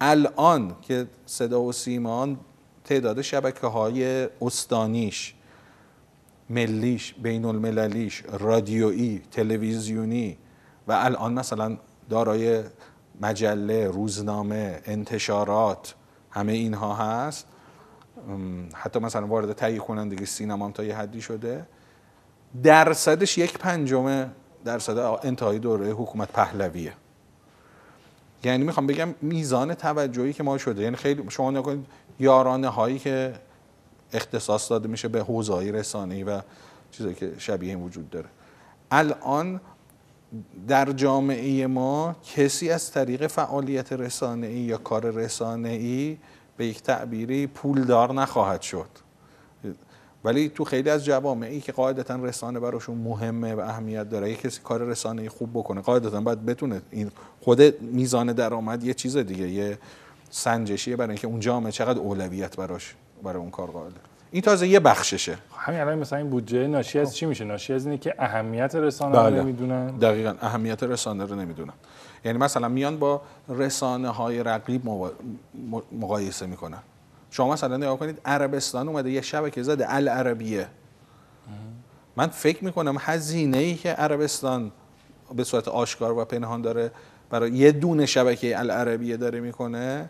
الان که صدا و سیمان تعداد شبکه های استانیش ملیش بین المللیش رادیویی تلویزیونی و الان مثلا دارای مجله روزنامه انتشارات همه اینها هست. حتی مثلا وارد تهیه کنندگی سینما هم تا یه حدی شده. درصدش یک پنجم درصد انتهای دوره حکومت پهلویه. یعنی می‌خوام بگم میزان توجهی که ما شده. یعنی خیلی شما نکنید یارانه هایی که اختصاص داده میشه به حوزه های رسانه‌ای و چیزایی که شبیه این وجود داره. الان در جامعه ما کسی از طریق فعالیت رسانه‌ای یا کار رسانه‌ای به یک تعبیری پولدار نخواهد شد. ولی تو خیلی از جوامعی که قاعدتا رسانه براشون مهمه و اهمیت داره یه کسی کار رسانه خوب بکنه قاعدتا باید بتونه این خود میزان درآمد یه چیز دیگه یه سنجشیه برای اینکه اون جامعه چقدر اولویت براش برای اون کار قائله این تازه یه بخششه. همین الان مثلا این بودجه ناشی از چی میشه؟ ناشی از اینه که اهمیت رسانه بله. رو نمی‌دونن؟ دقیقا اهمیت رسانه رو نمی‌دونن. یعنی مثلا میان با رسانه های رقیب مقایسه می‌کنن. شما مثلا نگاه کنید عربستان اومده یه شبکه زده العربیه. من فکر می‌کنم هزینه ای که عربستان به صورت آشکار و پنهان داره برای یه دونه شبکه العربیه داره می‌کنه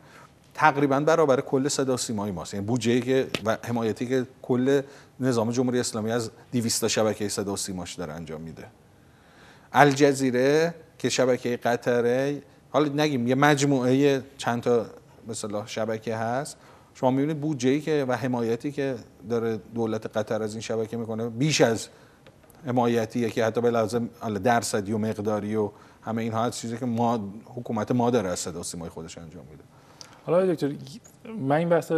تقریبا برابر کل صدا سیمای ماست. یعنی بودجه که و حمایتی که کل نظام جمهوری اسلامی از 200 شبکه صدا سیماش داره انجام میده. الجزیره که شبکه قطره حالا نگیم یه مجموعه چند تا مثلا شبکه هست. شما می‌بینید بودجه که و حمایتی که داره دولت قطر از این شبکه می‌کنه بیش از حمایتیه که حتی به لحاظ درصدی و مقداری و همه اینها چیزی که ما حکومت ما داره از صدا سیمای خودش انجام میده. حالا دکتر من این بحث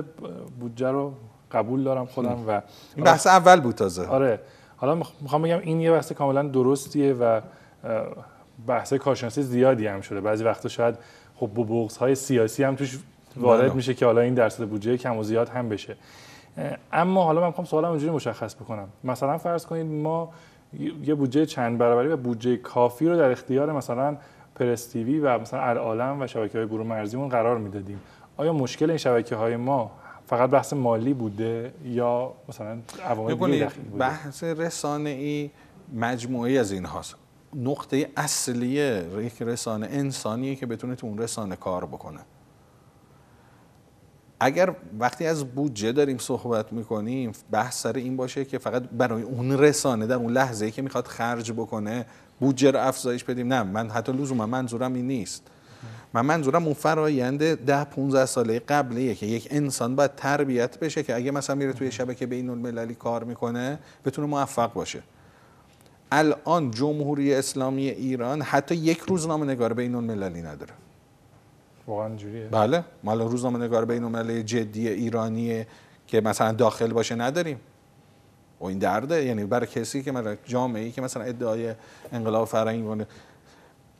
بودجه رو قبول دارم خودم و این بحث اول بود تازه. آره. حالا می‌خوام بگم این یه بحث کاملا درستیه و بحث کارشناسی زیادی هم شده. بعضی وقتا شاید خب بغض های سیاسی هم توش وارد بله. میشه که حالا این درصد بودجه کم و زیاد هم بشه. اما حالا من می‌خوام سوالم اونجوری مشخص بکنم. مثلا فرض کنید ما یه بودجه چند برابری و بودجه کافی رو در اختیار مثلا پرس و مثلا العالم و شبکه های برون مرزیمون قرار می‌دادیم. آیا مشکل این شبکه های ما فقط بحث مالی بوده یا مثلا عوامل دیگه بوده؟ بحث رسانه ای مجموعه از این هاست نقطه اصلی یک رسانه انسانیه که بتونه تو اون رسانه کار بکنه. اگر وقتی از بودجه داریم صحبت می‌کنیم بحث سر این باشه که فقط برای اون رسانه در اون لحظه که می‌خواد خرج بکنه بودجه رو افزایش بدیم. نه من حتی لزوما منظورم این نیست. من منظورم اون فرایند ده 15 ساله قبلیه که یک انسان باید تربیت بشه که اگه مثلا میره توی شبکه بین المللی کار می‌کنه بتونه موفق باشه. الان جمهوری اسلامی ایران حتی یک روزنامه نگار بین المللی نداره. واقعا جوریه بله. ما روزنامه نگار بین المللی جدی ایرانیه که مثلا داخل باشه نداریم. و این درده یعنی برای کسی که من جامعه ای که مثلا ادعای انقلاب فرهنگی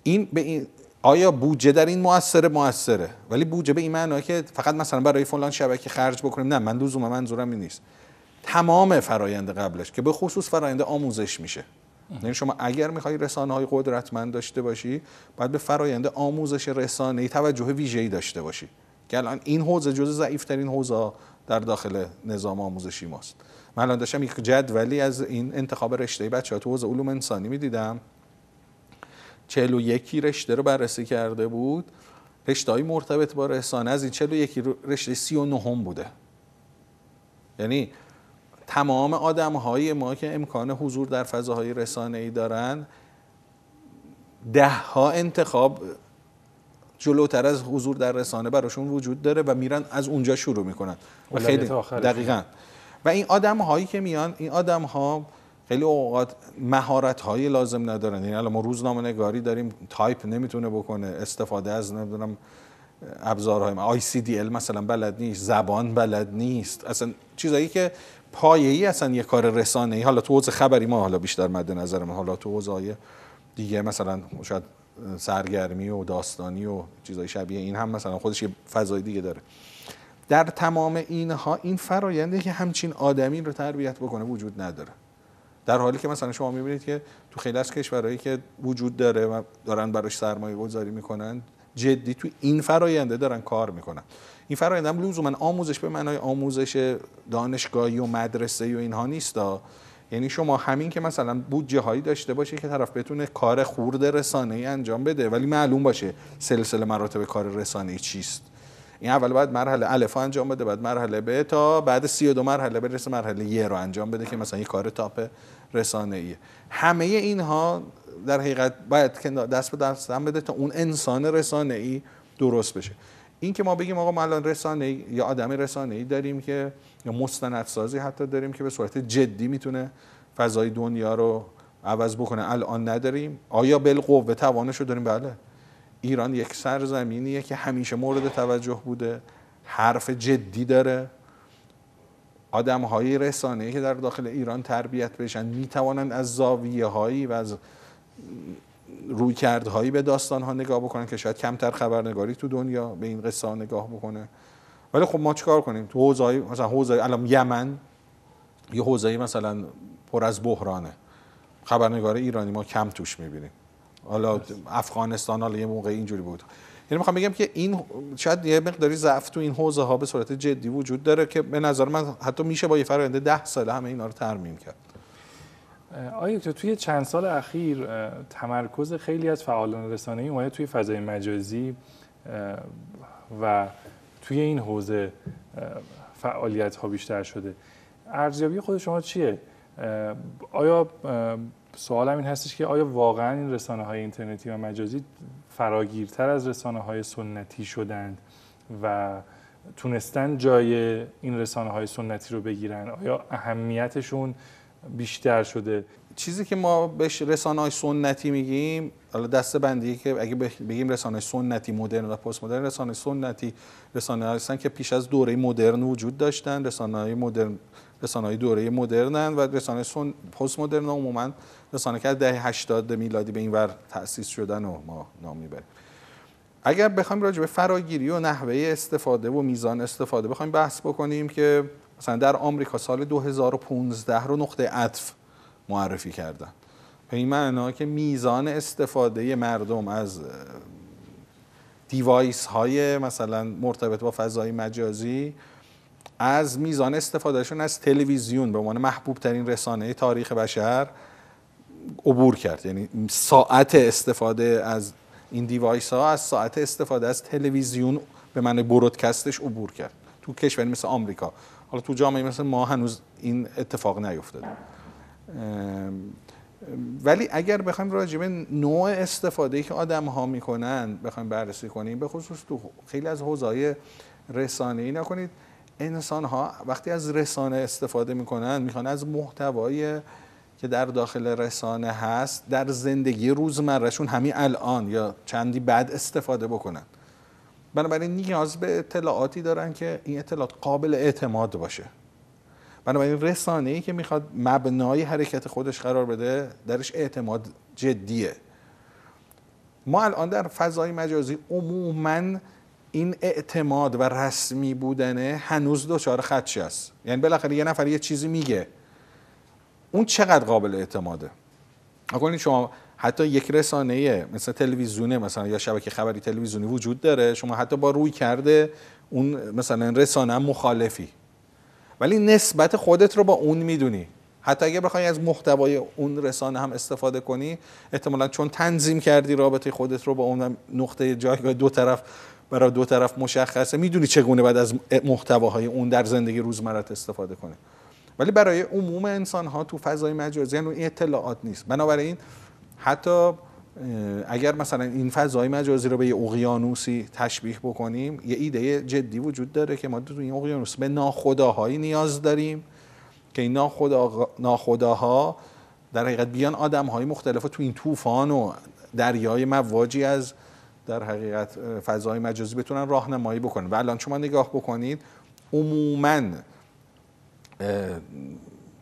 این به این آیا بودجه در این موثره؟ موثره. ولی بودجه به این معنی که فقط مثلا برای فلان شبکه خرج بکنیم. نه من لزوما منظورم این نیست. تمام فرایند قبلش که به خصوص فرایند آموزش میشه. یعنی شما اگر می‌خوای رسانه های قدرتمند داشته باشی باید به فرایند آموزش رسانه ای توجه ویژه‌ای داشته باشی. که الان این حوزه جز ضعیفترین حوزه در داخل نظام آموزشی ماست. من الان داشتم یک جدولی از این انتخاب رشته بچه‌ها تو حوزه علوم انسانی می‌دیدم. 41 رشته رو بررسی کرده بود. رشته های مرتبط با رسانه از این 41 رشته 39 هم بوده. یعنی تمام آدم های ما که امکان حضور در فضاهای رسانه ای دارن ده ها انتخاب جلوتر از حضور در رسانه براشون وجود داره و میرن از اونجا شروع می‌کنن. و خیلی دقیقا. و این آدم هایی که میان این آدم ها خیلی اوقات مهارت هایی لازم ندارن. یعنی الان ما روزنامه نگاری داریم تایپ نمی‌تونه بکنه استفاده از نمی‌دونم ابزارهای ICDL مثلا بلد نیست زبان بلد نیست. اصلا چیزایی که پایه‌ای اصلا یه کار رسانه ای حالا تو حوزه خبری ما حالا بیشتر مد نظر ما. حالا تو حوزه دیگه مثلا شاید سرگرمی و داستانی و چیزای شبیه این هم مثلا خودش یه فضای دیگه داره. در تمام اینها این فراینده که همچین آدمی رو تربیت بکنه وجود نداره. در حالی که مثلا شما می‌بینید که تو خیلی از کشورهایی که وجود داره و دارن براش سرمایه گذاری می‌کنن جدی تو این فراینده دارن کار می‌کنن. این فرآیند هم لزوما آموزش به معنای آموزش دانشگاهی و مدرسه و اینها نیست یعنی شما همین که مثلا بودجه هایی داشته باشه که طرف بتونه کار خورده رسانه ای انجام بده ولی معلوم باشه سلسله مراتب کار رسانه ای چیست. این اول باید مرحله الف انجام بده بعد مرحله ب تا بعد 32 مرحله برسه مرحله ی رو انجام بده که مثلا یه کار تاپ رسانه ایه همه اینها در حقیقت باید دست به دست هم بده تا اون انسان رسانه ای درست بشه. این که ما بگیم آقا ما الان رسانه یا آدم رسانه ای داریم که یا مستندسازی حتی داریم که به صورت جدی می‌تونه فضای دنیا رو عوض بکنه. الان نداریم. آیا بالقوه توانش رو داریم؟ بله. ایران یک سرزمینیه که همیشه مورد توجه بوده حرف جدی داره. آدم های رسانه که در داخل ایران تربیت بشن می‌توانند از زاویه هایی و از روی کردهایی به داستان ها نگاه بکنن که شاید کمتر خبرنگاری تو دنیا به این قصه ها نگاه بکنه. ولی خب ما چیکار کنیم؟ تو حوزه مثلا حوزه الان یمن یه حوزه مثلا پر از بحرانه. خبرنگار ایرانی ما کم توش می‌بینیم. حالا افغانستان حالا یه موقع اینجوری بود. یعنی می‌خوام بگم که این شاید یه مقداری ضعف تو این حوزه ها به صورت جدی وجود داره که به نظر من حتی میشه با یه فرآیند ده ساله همه اینا رو ترمیم کرد. آیا تو توی چند سال اخیر تمرکز خیلی از فعالان رسانه‌ای اومده توی فضای مجازی و توی این حوزه فعالیت ها بیشتر شده. ارزیابی خود شما چیه؟ آیا سوالم این هستش که آیا واقعا این رسانه های اینترنتی و مجازی فراگیرتر از رسانه های سنتی شدند و تونستن جای این رسانه های سنتی رو بگیرن؟ آیا اهمیتشون بیشتر شده؟ چیزی که ما بهش رسانه های سنتی میگیم حالا دسته بندی که اگه بگیم رسانه سنتی مدرن و پست مدرن رسانه سنتی رسانه هستن که پیش از دوره مدرن وجود داشتن رسانه های مدرن رسانه های دوره مدرنن و رسانه سن پست مدرن عموما رسانه که دهه 80 میلادی به این ور تأسیس شدن و ما نام می‌بریم. اگر بخوایم راجع به فراگیری و نحوه استفاده و میزان استفاده بخوایم بحث بکنیم که مثلا در آمریکا سال 2015 رو نقطه عطف معرفی کردن. به این معنا که میزان استفاده مردم از device های مثلا مرتبط با فضای مجازی از میزان استفادهشون از تلویزیون به عنوان محبوب ترین رسانه تاریخ بشر عبور کرد. یعنی ساعت استفاده از این device ها از ساعت استفاده از تلویزیون به معنی broadcast ش عبور کرد. تو کشوری مثل آمریکا. حالا تو جامعه مثل ما هنوز این اتفاق نیفتاده. ولی اگر بخوایم راجع به نوع استفاده که آدم ها می‌کنن بخوایم بررسی کنیم به خصوص تو خیلی از حوزه‌های رسانه ای نکنید انسان ها وقتی از رسانه استفاده می‌کنن می‌خوان از محتوای که در داخل رسانه هست در زندگی روزمرهشون همین الان یا چندی بعد استفاده بکنن. بنابراین نیاز به اطلاعاتی دارن که این اطلاعات قابل اعتماد باشه. بنابراین رسانه ای که می‌خواد مبنای حرکت خودش قرار بده درش اعتماد جدیه. ما الان در فضای مجازی عموما این اعتماد و رسمی بودنه هنوز دچار خدشه است. یعنی بالاخره یه نفر یه چیزی میگه. اون چقدر قابل اعتماده؟ اکنون شما حتی یک رسانه مثل تلویزیونه مثلا یا شبکه خبری تلویزیونی وجود داره شما حتی با روی کرده اون مثلا رسانه مخالفی. ولی نسبت خودت رو با اون می‌دونی. حتی اگه بخوای از محتوای اون رسانه هم استفاده کنی احتمالا چون تنظیم کردی رابطه خودت رو با اون نقطه جایگاه دو طرف برای دو طرف مشخصه. می‌دونی چگونه بعد از محتواهای اون در زندگی روزمرت استفاده کنی. ولی برای عموم انسان ها تو فضای مجازی این اطلاعات نیست. بنابراین حتی اگر مثلا این فضای مجازی رو به یه اقیانوسی تشبیه بکنیم یه ایده جدی وجود داره که ما تو این اقیانوس به ناخداهایی نیاز داریم که این ناخدا ناخداها در حقیقت بیان آدم های مختلف تو این طوفان و دریای مواجی از در حقیقت فضای مجازی بتونن راهنمایی بکنن. و الان شما نگاه بکنید عموما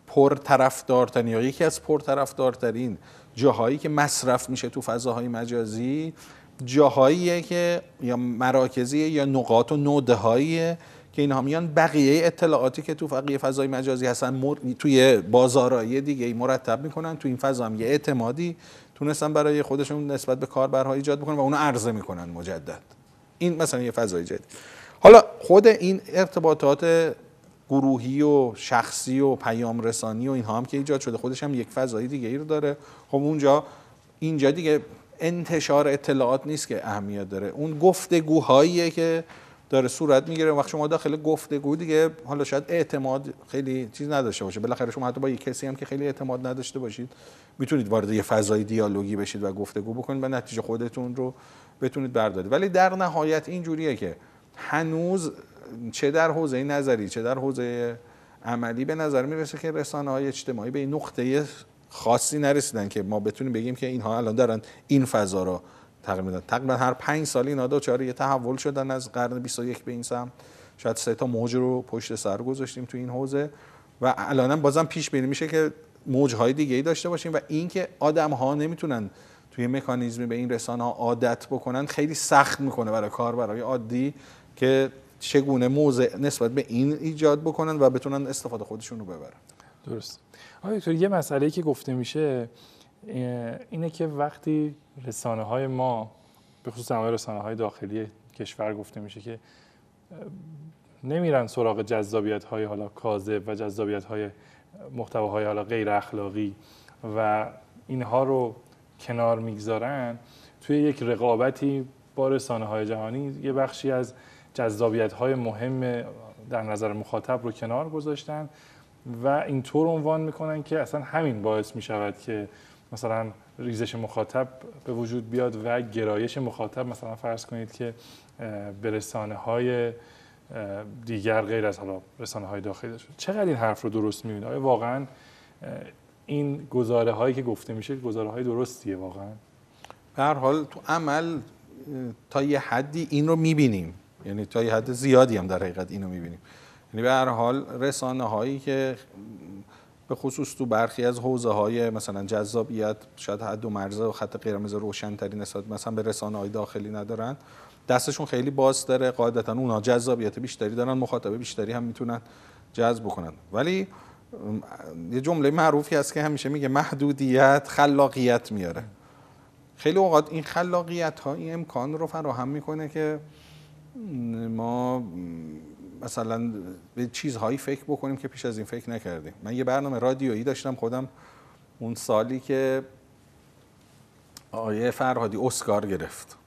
پر طرفدارترین یا یکی از پر طرفدارترین جاهایی که مصرف میشه تو فضاهای مجازی جاهاییه که یا مراکزی یا نقاط و نوده که اینها میان بقیه اطلاعاتی که تو بقیه فضای مجازی هستن توی بازارهای دیگه مرتب می‌کنن تو این فضا هم یه اعتمادی تونستن برای خودشون نسبت به کاربرها ایجاد بکنن و اونو عرضه می‌کنن مجدد. این مثلا یه فضای جدید. حالا خود این ارتباطات گروهی و شخصی و پیام رسانی و اینها هم که ایجاد شده خودش هم یک فضای دیگه ای رو داره. خب اونجا اینجا دیگه انتشار اطلاعات نیست که اهمیت داره. اون گفتگوهاییه که داره صورت می‌گیره وقت شما داخل گفتگو دیگه حالا شاید اعتماد خیلی چیز نداشته باشه. بالاخره شما حتی با یک کسی هم که خیلی اعتماد نداشته باشید می‌تونید وارد یه فضای دیالوگی بشید و گفتگو بکنید و نتیجه خودتون رو بتونید بردارید. ولی در نهایت این جوریه که هنوز چه در حوزه نظری چه در حوزه عملی به نظر می‌رسه که رسانه های اجتماعی به این نقطه خاصی نرسیدن که ما بتونیم بگیم که اینها الان دارن این فضا رو تقریبا تقریبا هر پنج سال اینا دچار یه تحول شدن از قرن 21 به این سمت. شاید سه تا موج رو پشت سر گذاشتیم تو این حوزه. و الان بازم پیش بینی میشه که موجهای دیگه ای داشته باشیم و اینکه آدم ها نمی‌تونن توی مکانیزمی به این رسانه ها عادت بکنن خیلی سخت می‌کنه برای کار برای عادی که چگونه موضع نسبت به این ایجاد بکنن و بتونن استفاده خودشون رو ببرن. درست. آقای یه مسئله که گفته میشه اینه که وقتی رسانه های ما به خصوص همه رسانه های داخلی کشور گفته میشه که نمیرن سراغ جذابیت های حالا کاذب و جذابیت های محتواهای حالا غیر اخلاقی و اینها رو کنار می‌گذارن. توی یک رقابتی با رسانه های جهانی یه بخشی از جذابیت های مهم در نظر مخاطب رو کنار گذاشتن و اینطور عنوان می‌کنن که اصلا همین باعث می‌شود که مثلا ریزش مخاطب به وجود بیاد و گرایش مخاطب مثلا فرض کنید که به های دیگر غیر از حالا رسانه های داخلی شد چقدر این حرف رو درست می‌بینید آیا واقعا این گزاره هایی که گفته میشه گزاره های درستیه واقعا؟ به هر حال تو عمل تا یه حدی این رو می‌بینیم. یعنی تا یه حد زیادی هم در حقیقت اینو می‌بینیم. یعنی به هر حال رسانه هایی که به خصوص تو برخی از حوزه های مثلا جذابیت شاید حد و مرزه و خط قرمز روشنتری نسبت مثلا به رسانه های داخلی ندارن. دستشون خیلی باز داره قاعدتا اونا جذابیت بیشتری دارن مخاطب بیشتری هم می‌تونن جذب بکنن. ولی یه جمله معروفی هست که همیشه میگه محدودیت خلاقیت میاره. خیلی اوقات این خلاقیت ها این امکان رو فراهم می‌کنه که ما مثلا به چیزهایی فکر بکنیم که پیش از این فکر نکردیم. من یه برنامه رادیویی داشتم خودم اون سالی که آیه فرهادی اسکار گرفت.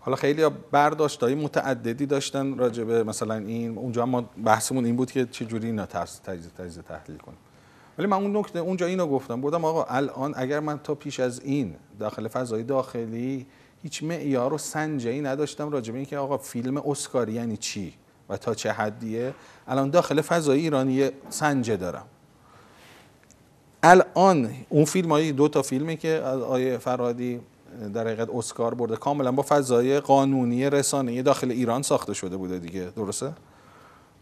حالا خیلی برداشت های متعددی داشتن راجبه مثلا این اونجا ما بحثمون این بود که چه جوری اینا تجزیه تجزیه تحلیل کنیم. ولی من اون نکته اونجا اینو گفتم بودم آقا الان اگر من تا پیش از این داخل فضای داخلی هیچ معیار و سنجی نداشتم راجبه اینکه آقا فیلم اسکاری یعنی چی؟ و تا چه حدیه؟ الان داخل فضای ایرانی سنجه دارم. الان اون فیلم های دو تا فیلمی که از آیه فرادی در حقیقت اسکار برده کاملا با فضای قانونی رسانه داخل ایران ساخته شده بوده دیگه. درسته؟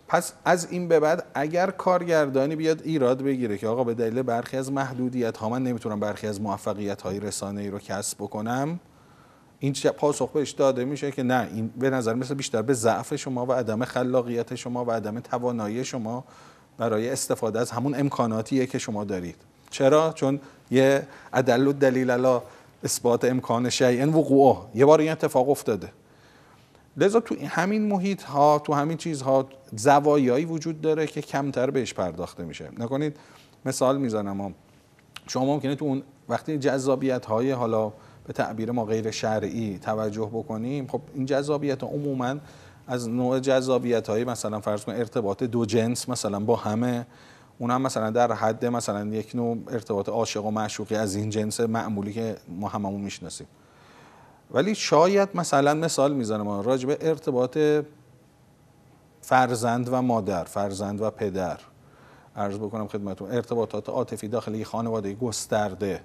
پس از این به بعد اگر کارگردانی بیاد ایراد بگیره که آقا به دلیل برخی از محدودیت ها من نمی‌تونم برخی از موفقیت های رسانه ای رو کسب بکنم این پاسخ بهش داده میشه که نه این به نظر مثل بیشتر به ضعف شما و عدم خلاقیت شما و عدم توانایی شما برای استفاده از همون امکاناتیه که شما دارید. چرا؟ چون یه عدل و دلیل علا اثبات امکان شیء وقوعه. یه بار این اتفاق افتاده. لذا تو همین محیط ها تو همین چیزها زوایایی وجود داره که کمتر بهش پرداخته میشه. نکنید مثال می‌زنم شما ممکنه تو اون وقتی جذابیت های حالا به تعبیر ما غیر شرعی توجه بکنیم خب این جذابیت عموما از نوع جذابیت های مثلا فرض کن ارتباط دو جنس مثلا با همه اون هم مثلا در حد مثلا یک نوع ارتباط عاشق و معشوقی از این جنس معمولی که ما هممون می‌شناسیم. ولی شاید مثلا مثال می‌زنم ما راجع به ارتباط فرزند و مادر فرزند و پدر. عرض بکنم خدمتتون ارتباطات عاطفی داخل یک خانواده گسترده.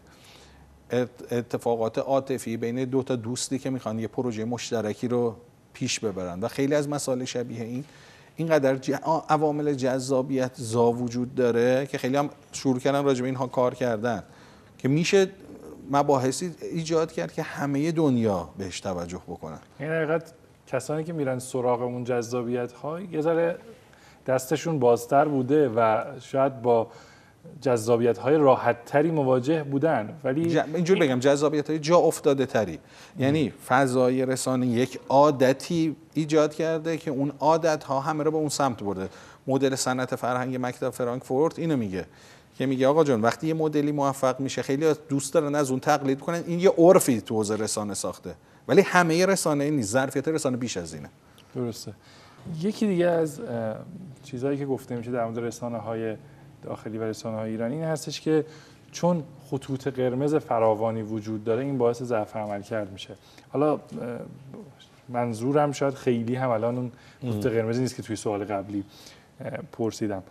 اتفاقات عاطفی بین دو تا دوستی که می‌خوان یه پروژه مشترکی رو پیش ببرن. و خیلی از مسائل شبیه این اینقدر عوامل جذابیت زا وجود داره که خیلی هم شروع کردن راجع به اینها کار کردن. که میشه مباحثی ایجاد کرد که همه دنیا بهش توجه بکنن. این حقیقت کسانی که میرن سراغ اون جذابیت ها یه ذره دستشون بازتر بوده و شاید با جذابیت های راحت تری مواجه بودن. ولی ج... اینجور بگم جذابیت های جا افتاده تری یعنی فضای رسانه یک عادتی ایجاد کرده که اون عادت ها همه رو به اون سمت برده. مدل صنعت فرهنگ مکتب فرانکفورت اینو میگه که میگه آقا جان وقتی یه مدلی موفق میشه خیلی دوست دارن از اون تقلید کنن. این یه عرفی تو حوزه رسانه ساخته. ولی همه رسانه نیست. ظرفیت رسانه بیش از اینه. درسته. یکی دیگه از چیزهایی که گفته میشه در مورد رسانه های داخلی و رسانه های ایرانی این هستش که چون خطوط قرمز فراوانی وجود داره این باعث ضعف عمل کرد میشه. حالا منظورم شاید خیلی هم الان اون خطوط قرمزی نیست که توی سوال قبلی پرسیدم.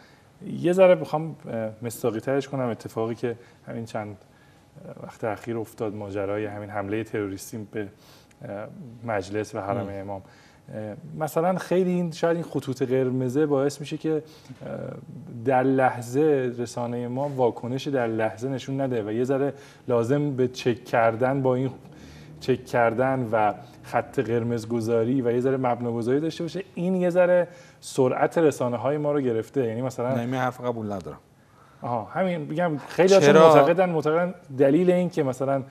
یه ذره بخوام مستاقی ترش کنم. اتفاقی که همین چند وقت اخیر افتاد ماجرای همین حمله تروریستی به مجلس و حرم امام. مثلا خیلی این شاید این خطوط قرمزه باعث میشه که در لحظه رسانه ما واکنش در لحظه نشون نده و یه ذره لازم به چک کردن با این چک کردن و خط قرمز گذاری و یه ذره مبنا گذاری داشته باشه. این یه ذره سرعت رسانه های ما رو گرفته. یعنی مثلا نه حرف قبول ندارم. آها همین میگم خیلی معتقدن معتقدن دلیل این که مثلا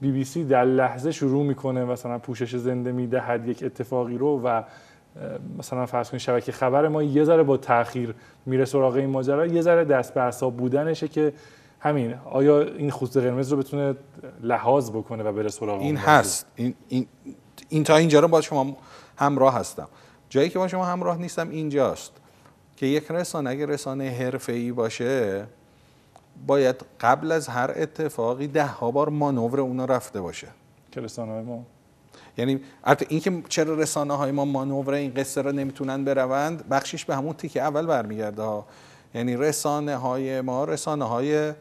بی بی سی در لحظه شروع می‌کنه مثلا پوشش زنده می‌دهد یک اتفاقی رو و مثلا فرض کنید شبکه خبر ما یه ذره با تاخیر میره سراغ این ماجرا یه ذره دست به حساب بودنشه که همین آیا این خطوط قرمز رو بتونه لحاظ بکنه و بره سراغ این هست. این, این, این تا اینجا رو با شما همراه هستم. جایی که با شما همراه نیستم اینجاست که یک رسانه اگه رسانه حرفه‌ای باشه باید قبل از هر اتفاقی ده ها بار مانور اونا رفته باشه. که رسانه های ما؟ یعنی البته اینکه چرا رسانه های ما مانور این قصه را نمی‌تونن بروند بخشش به همون تیک اول برمیگرده ها. یعنی رسانه های ما رسانه های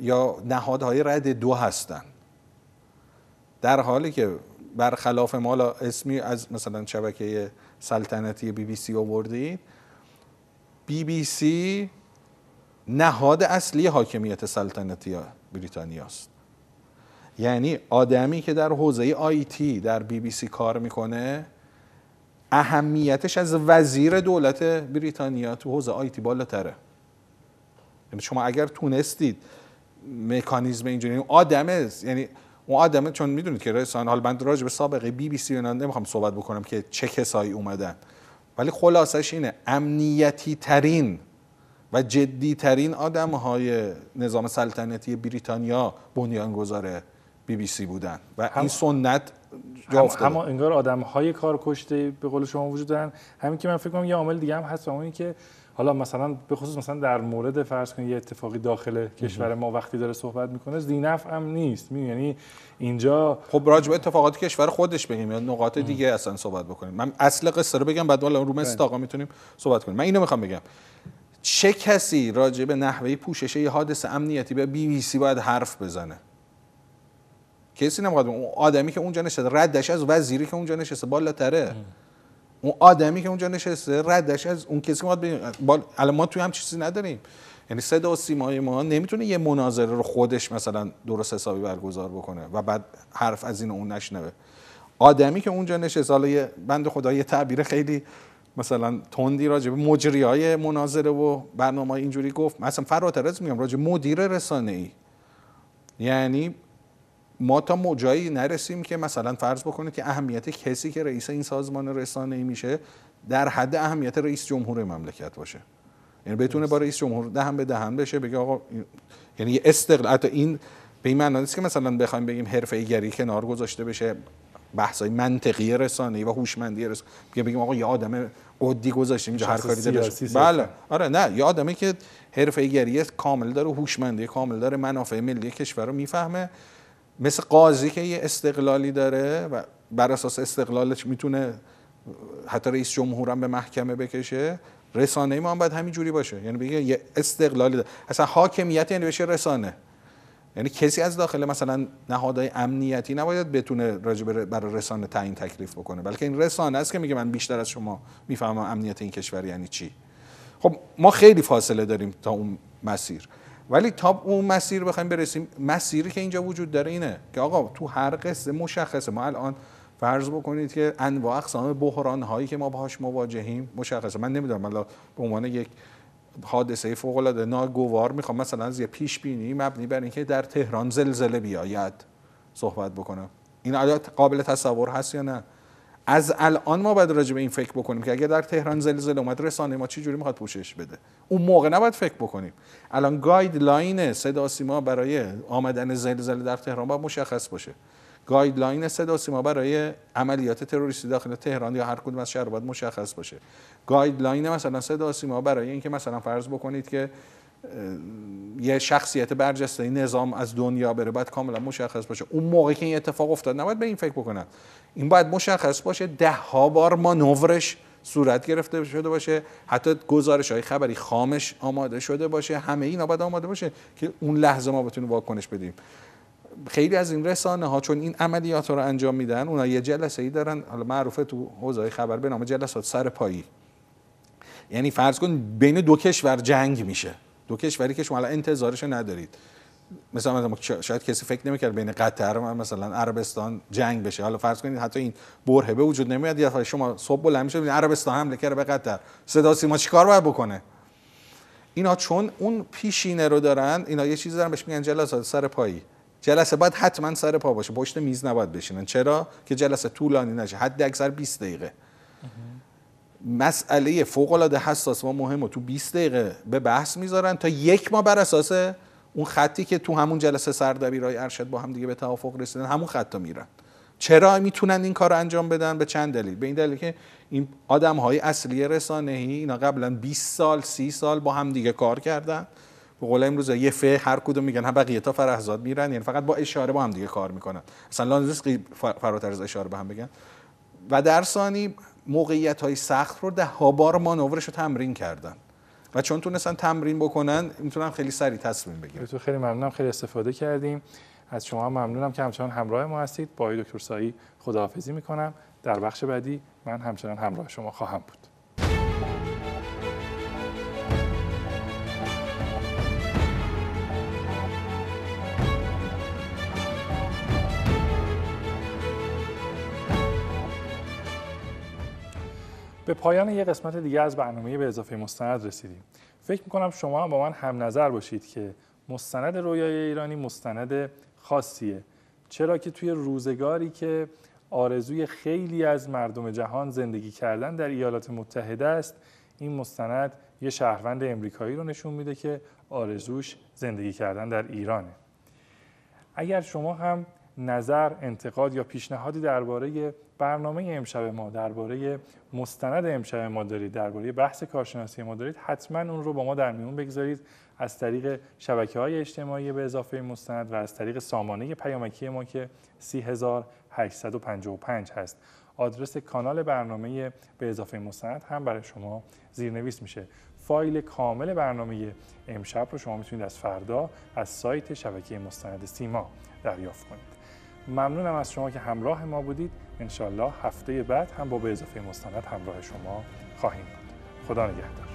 یا نهادهای رد دو هستن. در حالی که برخلاف ما اسمی از مثلا شبکه سلطنتی بی بی سی آوردید بی بی سی نهاد اصلی حاکمیت سلطنتی بریتانیا است یعنی آدمی که در حوزه آیتی در بی بی سی کار می‌کنه اهمیتش از وزیر دولت بریتانیا تو حوزه آیتی بالاتره. یعنی شما اگر تونستید مکانیزم اینجوری آدمه یعنی اون آدمه چون می‌دونید که رسانه حال من راجع به سابقه بی بی سی نمی‌خوام صحبت بکنم که چه کسایی اومدن. ولی خلاصش اینه امنیتی ترین و جدی ترین آدم های نظام سلطنتی بریتانیا بنیانگذار بی بی سی بودن. و این سنت جا افتاده. اما انگار آدم های کار کشته به قول شما وجود دارن. همین که من فکر کنم یه عامل دیگه هم هست اونی که حالا مثلا به خصوص مثلا در مورد فرض کنید یه اتفاقی داخل کشور ما وقتی داره صحبت می‌کنه زینف هم نیست. یعنی اینجا خب راجع به اتفاقات کشور خودش بگیم یا نقاط دیگه اصلا صحبت بکنیم. من اصل قصه رو بگم بعد رو مستاقا می‌تونیم صحبت کنیم. من اینو می‌خوام بگم. چه کسی راجع به نحوه پوشش یه حادثه امنیتی به بی بی سی باید حرف بزنه؟ کسی نمی‌خواد اون آدمی که اونجا نشسته ردش از وزیری که اونجا نشسته بالاتره. اون آدمی که اونجا نشسته ردش از اون کسی که بال... الان ما توی هم چیزی نداریم. یعنی صدا و سیمای ما نمی‌تونه یه مناظره رو خودش مثلا درست حسابی برگزار بکنه و بعد حرف از این اون نشنوه. آدمی که اونجا نشسته حالا یه بند خدا یه تعبیر خیلی مثلا تندی راجع به مجری های مناظره و برنامه اینجوری گفت. مثلا فراتر از میگم راجع مدیر رسانه ای یعنی ما تا مجایی نرسیم که مثلا فرض بکنید که اهمیت کسی که رئیس این سازمان رسانه ای میشه در حد اهمیت رئیس جمهور مملکت باشه. یعنی بتونه با رئیس جمهور دهن به دهن بشه بگه آقا یعنی استقلال حتی این به این معنی نیست که مثلا بخوایم بگیم حرفه ایگری کنار گذاشته بشه. بحث های منطقی رسانه و هوشمندی رسانه بگیم آقا یه آدم قدی گذاشتیم اینجا هر کاری داره بله. آره نه یه آدمی که حرفه ایگری کامل داره هوشمندی کامل داره منافع ملی کشور رو می‌فهمه. مثل قاضی که یه استقلالی داره و بر اساس استقلالش می‌تونه حتی رئیس جمهورم به محکمه بکشه رسانه ما هم باید همین جوری باشه. یعنی بگه یه استقلالی داره. اصلا حاکمیت یعنی بشه رسانه. یعنی کسی از داخل مثلا نهادهای امنیتی نباید بتونه راجع برای رسانه تعیین تکلیف بکنه. بلکه این رسانه است که میگه من بیشتر از شما می‌فهمم امنیت این کشور یعنی چی. خب ما خیلی فاصله داریم تا اون مسیر. ولی تا اون مسیر بخوایم برسیم مسیری که اینجا وجود داره اینه که آقا تو هر قصه مشخصه. ما الان فرض بکنید که انواع اقسام بحران هایی که ما باهاش مواجهیم مشخصه. من نمی‌دونم الان به عنوان یک حادثه فوق العاده ناگوار می‌خوام مثلا از یه پیش بینی مبنی بر اینکه در تهران زلزله بیاید صحبت بکنم. این قابل تصور هست یا نه؟ از الان ما باید راجع به این فکر بکنیم که اگر در تهران زلزله اومد رسانه ما چه جوری می‌خواد پوشش بده؟ اون موقع نباید فکر بکنیم. الان گایدلاین صدا سیما برای آمدن زلزله در تهران باید مشخص باشه. guideline صدا سیما برای عملیات تروریستی داخل تهران یا هر کدوم از شهر باید مشخص باشه. guideline مثلا صدا سیما برای اینکه مثلا فرض بکنید که یه شخصیت برجسته نظام از دنیا بره باید کاملا مشخص باشه. اون موقع که این اتفاق افتاد نباید به این فکر بکنن. این باید مشخص باشه ده ها بار مانورش صورت گرفته شده باشه حتی گزارش های خبری خامش آماده شده باشه همه اینا باید آماده باشه که اون لحظه ما بتونیم واکنش بدیم. خیلی از این رسانه ها چون این عملیات رو انجام میدن اونا یه جلسه ای دارن. حالا معروفه تو حوزه خبر به نام جلسات سر پایی. یعنی فرض کن بین دو کشور جنگ میشه. دو کشوری که شما الان انتظارش ندارید. مثلا شاید کسی فکر نمی‌کرد بین قطر و مثلا عربستان جنگ بشه. حالا فرض کنید حتی این برهه به وجود نمیاد یا شما صبح بلند میشه عربستان حمله کرده به قطر. صدا سیما چیکار باید بکنه؟ اینا چون اون پیشینه رو دارن اینا یه چیزی دارن بهش میگن جلسات سر پایی. جلسه باید حتما سر پا باشه پشت میز نباید بشینن. چرا؟ که جلسه طولانی نشه حد اکثر 20 دقیقه. مسئله فوق العاده حساس و مهم و تو 20 دقیقه به بحث می‌ذارن تا یک ماه بر اساس اون خطی که تو همون جلسه سردبیرای ارشد با هم دیگه به توافق رسیدن همون خطا میرن. چرا می‌تونن این کار انجام بدن؟ به چند دلیل. به این دلیل که این آدم های اصلی رسانه ای اینا قبلا 20 سال 30 سال با هم دیگه کار کردن. به قول امروز یه فه هر کدوم میگن هم بقیه تا فرهزاد میرن یعنی فقط با اشاره با هم دیگه کار می‌کنن. اصلا لازم فراتر از اشاره به هم بگن. و در ثانی موقعیت های سخت رو ده ها بار مانورش رو تمرین کردن. و چون تونستن تمرین بکنن می‌تونن خیلی سریع تصمیم بگیرن تو خیلی ممنونم خیلی استفاده کردیم. از شما ممنونم که همچنان همراه ما هستید. با دکتر سایی خداحافظی می‌کنم. در بخش بعدی من همچنان همراه شما خواهم بود. به پایان یک قسمت دیگه از برنامه به اضافه مستند رسیدیم. فکر می‌کنم شما هم با من هم نظر باشید که مستند رویای ایرانی مستند خاصیه. چرا که توی روزگاری که آرزوی خیلی از مردم جهان زندگی کردن در ایالات متحده است این مستند یه شهروند امریکایی رو نشون میده که آرزوش زندگی کردن در ایرانه. اگر شما هم نظر، انتقاد یا پیشنهادی درباره برنامه امشب ما درباره مستند امشب ما دارید درباره بحث کارشناسی ما دارید حتما اون رو با ما در میون بگذارید. از طریق شبکه های اجتماعی به اضافه مستند و از طریق سامانه پیامکی ما که 3855 هست. آدرس کانال برنامه به اضافه مستند هم برای شما زیرنویس میشه. فایل کامل برنامه امشب رو شما می‌تونید از فردا از سایت شبکه مستند سیما دریافت کنید. ممنونم از شما که همراه ما بودید. انشالله هفته بعد هم با به اضافه مستند همراه شما خواهیم بود. خدا نگهدار.